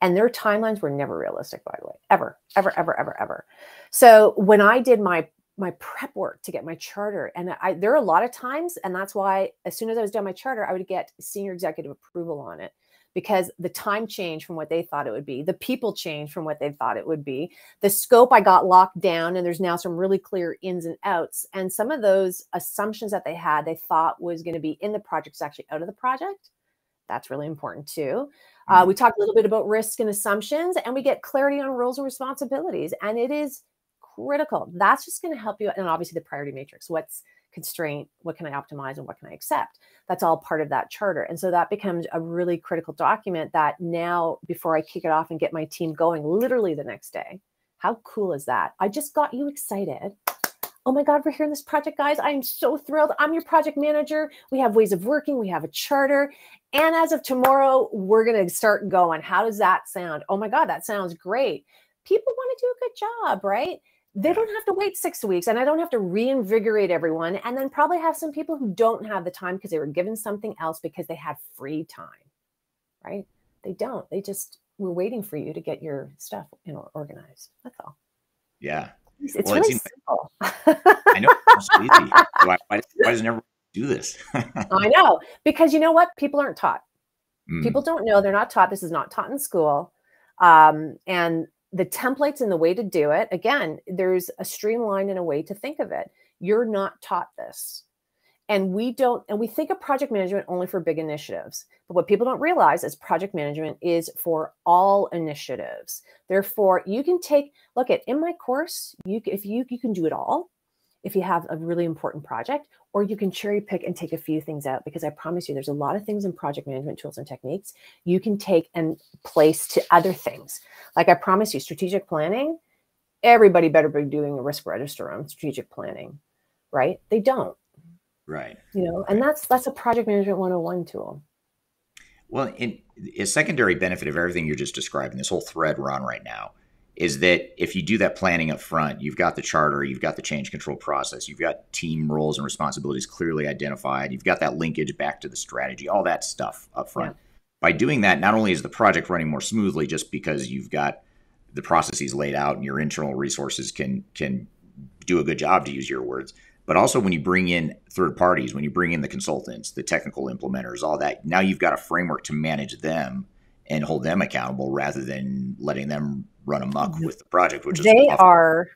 and their timelines were never realistic by the way ever ever ever ever ever. So when i did my my prep work to get my charter and i there are a lot of times and that's why as soon as i was done my charter i would get senior executive approval on it because the time changed from what they thought it would be. The people changed from what they thought it would be. The scope i got locked down and there's now some really clear ins and outs. And some of those assumptions that they had they thought was going to be in the project is actually out of the project that's really important too uh, we talk a little bit about risk and assumptions, and we get clarity on roles and responsibilities. And it is critical. That's just going to help you. And obviously, the priority matrix what's constraint, what can I optimize, and what can I accept? That's all part of that charter. And so that becomes a really critical document that now, before I kick it off and get my team going, literally the next day, how cool is that? I just got you excited oh my God, we're here in this project, guys. I'm so thrilled. I'm your project manager. We have ways of working, we have a charter. And as of tomorrow, we're going to start going. How does that sound? Oh my God, that sounds great. People want to do a good job, right? They don't have to wait six weeks and I don't have to reinvigorate everyone. And then probably have some people who don't have the time because they were given something else because they had free time, right? They don't. They just were waiting for you to get your stuff you know, organized. That's all. Yeah. It's well, really it simple. I know. Why, why, why doesn't everyone do this? I know. Because you know what? People aren't taught. Mm. People don't know. They're not taught. This is not taught in school. Um, and the templates and the way to do it, again, there's a streamline and a way to think of it. You're not taught this. And we don't and we think of project management only for big initiatives. But what people don't realize is project management is for all initiatives. Therefore you can take look at in my course you if you you can do it all if you have a really important project or you can cherry pick and take a few things out because i promise you there's a lot of things in project management tools and techniques you can take and place to other things. Like i promise you strategic planning everybody better be doing a risk register on strategic planning right? They don't Right. You know, and that's that's a project management 101 tool. Well, in, a secondary benefit of everything you're just describing, this whole thread we're on right now, is that if you do that planning up front, you've got the charter, you've got the change control process, you've got team roles and responsibilities clearly identified, you've got that linkage back to the strategy, all that stuff up front. Yeah. By doing that, not only is the project running more smoothly just because you've got the processes laid out and your internal resources can can do a good job to use your words, but also when you bring in third parties, when you bring in the consultants, the technical implementers, all that, now you've got a framework to manage them and hold them accountable rather than letting them run amok with the project, which they are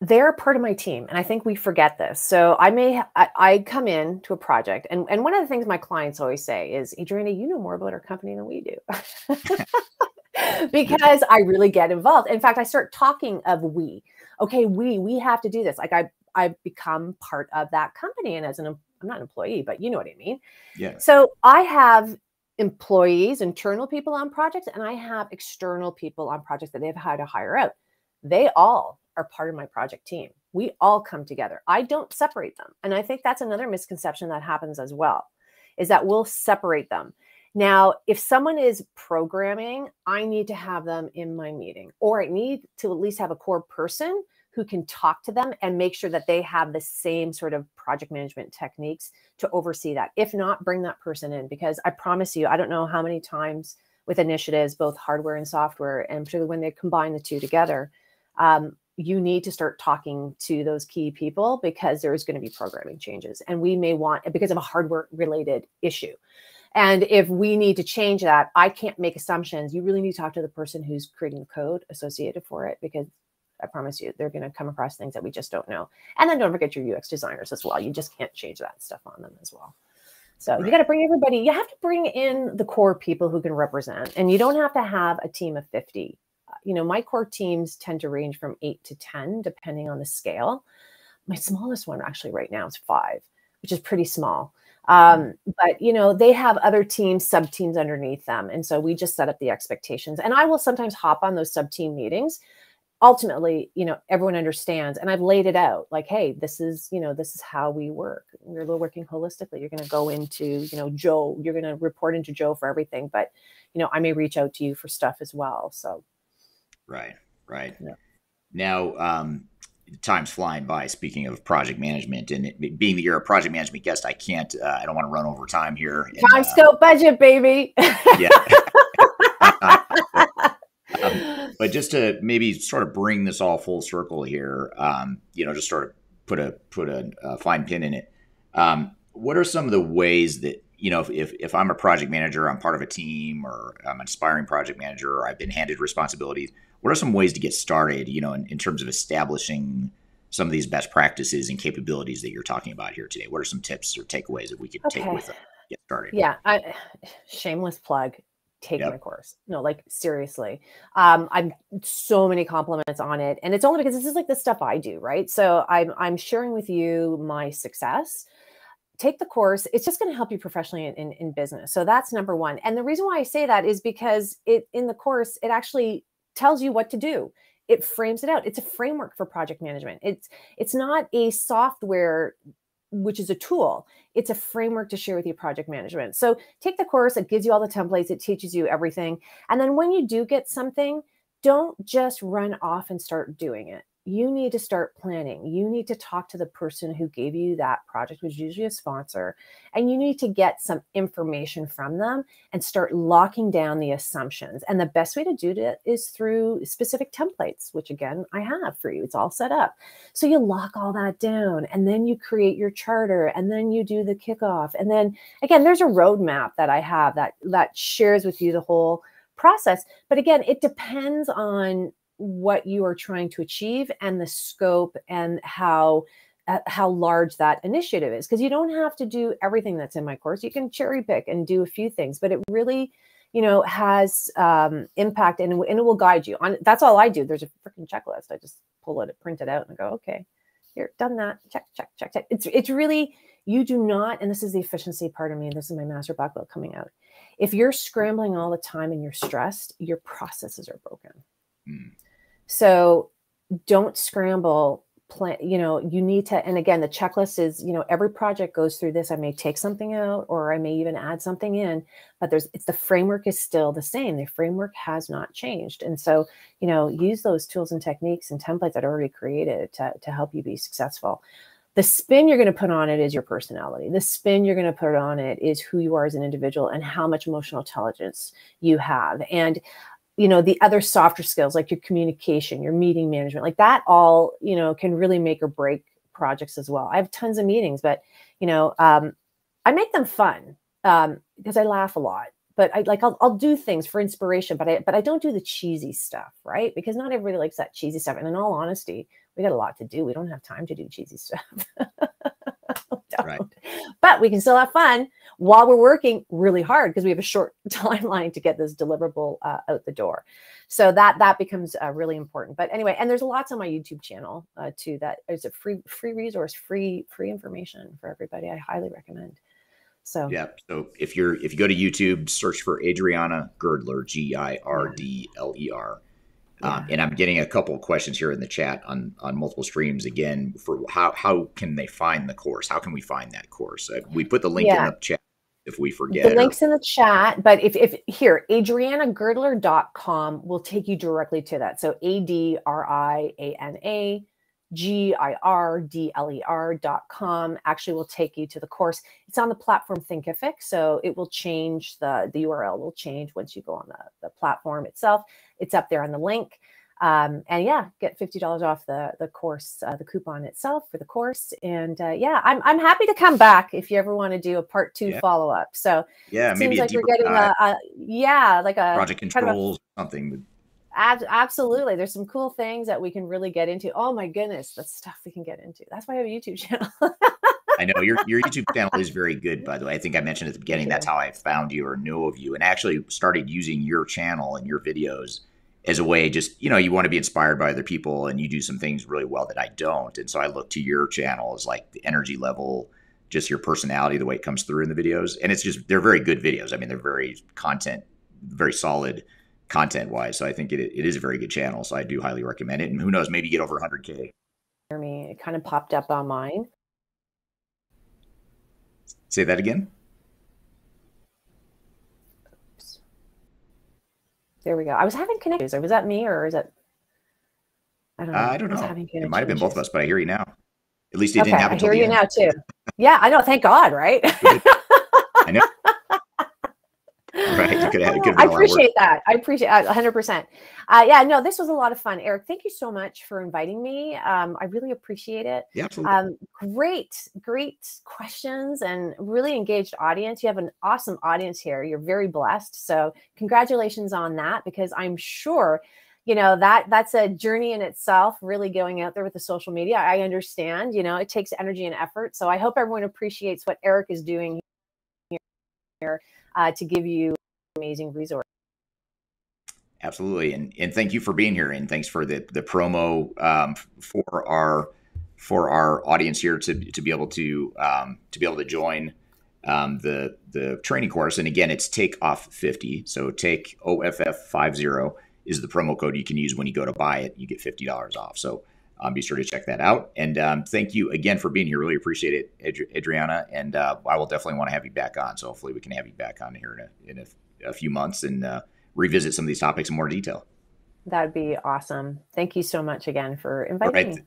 they're part of my team and i think we forget this. So i may I, I, come in to a project and, and one of the things my clients always say is adriana you know more about our company than we do. Because i really get involved. In fact i start talking of we. Okay we we have to do this. Like i I've become part of that company. And as an, I'm not an employee, but you know what I mean? Yeah. So I have employees, internal people on projects, and I have external people on projects that they've had to hire out. They all are part of my project team. We all come together. I don't separate them. And I think that's another misconception that happens as well is that we'll separate them. Now, if someone is programming, I need to have them in my meeting, or I need to at least have a core person who can talk to them and make sure that they have the same sort of project management techniques to oversee that. If not, bring that person in because I promise you, I don't know how many times with initiatives, both hardware and software, and particularly when they combine the two together, um, you need to start talking to those key people because there's going to be programming changes. And we may want, because of a hardware related issue. And if we need to change that, I can't make assumptions. You really need to talk to the person who's creating the code associated for it because I promise you, they're going to come across things that we just don't know. And then don't forget your UX designers as well. You just can't change that stuff on them as well. So right. you got to bring everybody, you have to bring in the core people who can represent, and you don't have to have a team of 50. You know, my core teams tend to range from eight to 10, depending on the scale. My smallest one actually right now is five, which is pretty small. Um, but you know, they have other teams, sub teams underneath them. And so we just set up the expectations. And I will sometimes hop on those sub team meetings ultimately you know everyone understands and i've laid it out like hey this is you know this is how we work. We're working holistically. You're going to go into you know joe you're going to report into joe for everything but you know i may reach out to you for stuff as well so. Right right. Yeah. now um time's flying by speaking of project management and it, being that you're a project management guest i can't uh, i don't want to run over time here time uh, scope budget baby. Yeah. Um, but just to maybe sort of bring this all full circle here, um, you know, just sort of put a put a, a fine pin in it. Um, what are some of the ways that you know, if, if I'm a project manager, I'm part of a team, or I'm an aspiring project manager, or I've been handed responsibilities. What are some ways to get started? You know, in, in terms of establishing some of these best practices and capabilities that you're talking about here today. What are some tips or takeaways that we could okay. take with them? Get started. Yeah, I, shameless plug take yep. my course. No, like seriously. Um, I'm so many compliments on it. And it's only because this is like the stuff I do, right? So I'm I'm sharing with you my success. Take the course. It's just going to help you professionally in, in, in business. So that's number one. And the reason why I say that is because it in the course, it actually tells you what to do. It frames it out. It's a framework for project management. It's it's not a software which is a tool. It's a framework to share with your project management. So take the course, it gives you all the templates, it teaches you everything. And then when you do get something, don't just run off and start doing it you need to start planning. You need to talk to the person who gave you that project, which is usually a sponsor, and you need to get some information from them and start locking down the assumptions. And the best way to do that is through specific templates, which again, I have for you. It's all set up. So you lock all that down and then you create your charter and then you do the kickoff. And then again, there's a roadmap that I have that that shares with you the whole process. But again, it depends on what you are trying to achieve and the scope and how how large that initiative is because you don't have to do everything that's in my course. You can cherry pick and do a few things but it really you know has um, impact and, and it will guide you on that's all i do. There's a freaking checklist. I just pull it print it out and go okay here done that. Check check check check. It's it's really you do not and this is the efficiency part of me this is my master black belt coming out. If you're scrambling all the time and you're stressed your processes are broken. Mm. So don't scramble plan you know you need to and again the checklist is you know every project goes through this. I may take something out or i may even add something in but there's it's the framework is still the same. The framework has not changed. And so you know use those tools and techniques and templates that are already created to, to help you be successful. The spin you're going to put on it is your personality. The spin you're going to put on it is who you are as an individual and how much emotional intelligence you have. And you know the other softer skills like your communication your meeting management like that all you know can really make or break projects as well. I have tons of meetings but you know um, i make them fun um, because i laugh a lot but i like I'll, I'll do things for inspiration but i but i don't do the cheesy stuff right? Because not everybody likes that cheesy stuff and in all honesty we got a lot to do. We don't have time to do cheesy stuff. Right. But we can still have fun while we're working really hard because we have a short timeline to get this deliverable uh, out the door. So that that becomes uh, really important. But anyway, and there's lots on my YouTube channel uh, too. That is a free free resource, free free information for everybody. I highly recommend. So yeah. So if you're if you go to YouTube, search for Adriana Girdler, G I R D L E R um, and I'm getting a couple of questions here in the chat on on multiple streams again for how how can they find the course? How can we find that course? Uh, we put the link yeah. in the chat if we forget. The link's in the chat, but if if here adrianagirdler.com will take you directly to that. So A D R I A N A G I R D L E R dot com actually will take you to the course. It's on the platform Thinkific, so it will change the the URL will change once you go on the, the platform itself. It's up there on the link. Um, and yeah, get fifty dollars off the the course, uh, the coupon itself for the course. And uh, yeah, I'm I'm happy to come back if you ever want to do a part two yeah. follow up. So yeah, maybe seems like we're getting a, a, yeah like a project controls kind of a, something. Ab- absolutely, there's some cool things that we can really get into. Oh my goodness, the stuff we can get into. That's why I have a YouTube channel. I know your your YouTube channel is very good, by the way. I think I mentioned at the beginning that's how I found you or knew of you, and actually started using your channel and your videos as a way just you know you want to be inspired by other people and you do some things really well that i don't. And so i look to your channel as like the energy level just your personality the way it comes through in the videos. And it's just they're very good videos. I mean they're very content very solid content wise so i think it, it is a very good channel. So i do highly recommend it. And who knows maybe get over 100k me it kind of popped up on mine. Say that again There we go. I was having connections. Was that me or is that? I don't know. Uh, I don't know. I it might have been both of us, but I hear you now. At least it okay, didn't happen. I hear you end. now too. Yeah, I know. Thank God, right? I know. right. You could have, could have I appreciate that. I appreciate uh, 100%. Uh, yeah, no, this was a lot of fun. Eric, thank you so much for inviting me. Um, I really appreciate it. Yeah, absolutely. Um, great, great questions and really engaged audience. You have an awesome audience here. You're very blessed. So, congratulations on that because I'm sure you know that that's a journey in itself really going out there with the social media i understand you know it takes energy and effort so i hope everyone appreciates what eric is doing here uh, to give you amazing resource. Absolutely, and and thank you for being here, and thanks for the the promo um, for our for our audience here to to be able to um, to be able to join um, the the training course. And again, it's take off fifty. So take OFF five zero is the promo code you can use when you go to buy it. You get fifty dollars off. So um, be sure to check that out. And um, thank you again for being here. Really appreciate it, Adriana. And uh, I will definitely want to have you back on. So hopefully we can have you back on here in a, in a, a few months and uh, revisit some of these topics in more detail. That'd be awesome. Thank you so much again for inviting right. me.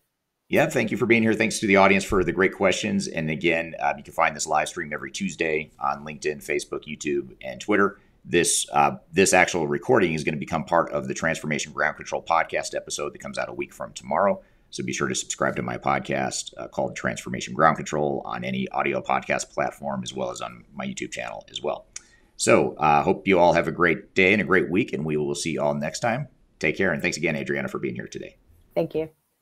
Yeah, thank you for being here. Thanks to the audience for the great questions. And again, uh, you can find this live stream every Tuesday on LinkedIn, Facebook, YouTube, and Twitter. This uh, this actual recording is going to become part of the Transformation Ground Control podcast episode that comes out a week from tomorrow. So be sure to subscribe to my podcast uh, called Transformation Ground Control on any audio podcast platform, as well as on my YouTube channel as well. So I uh, hope you all have a great day and a great week, and we will see you all next time. Take care, and thanks again, Adriana, for being here today. Thank you.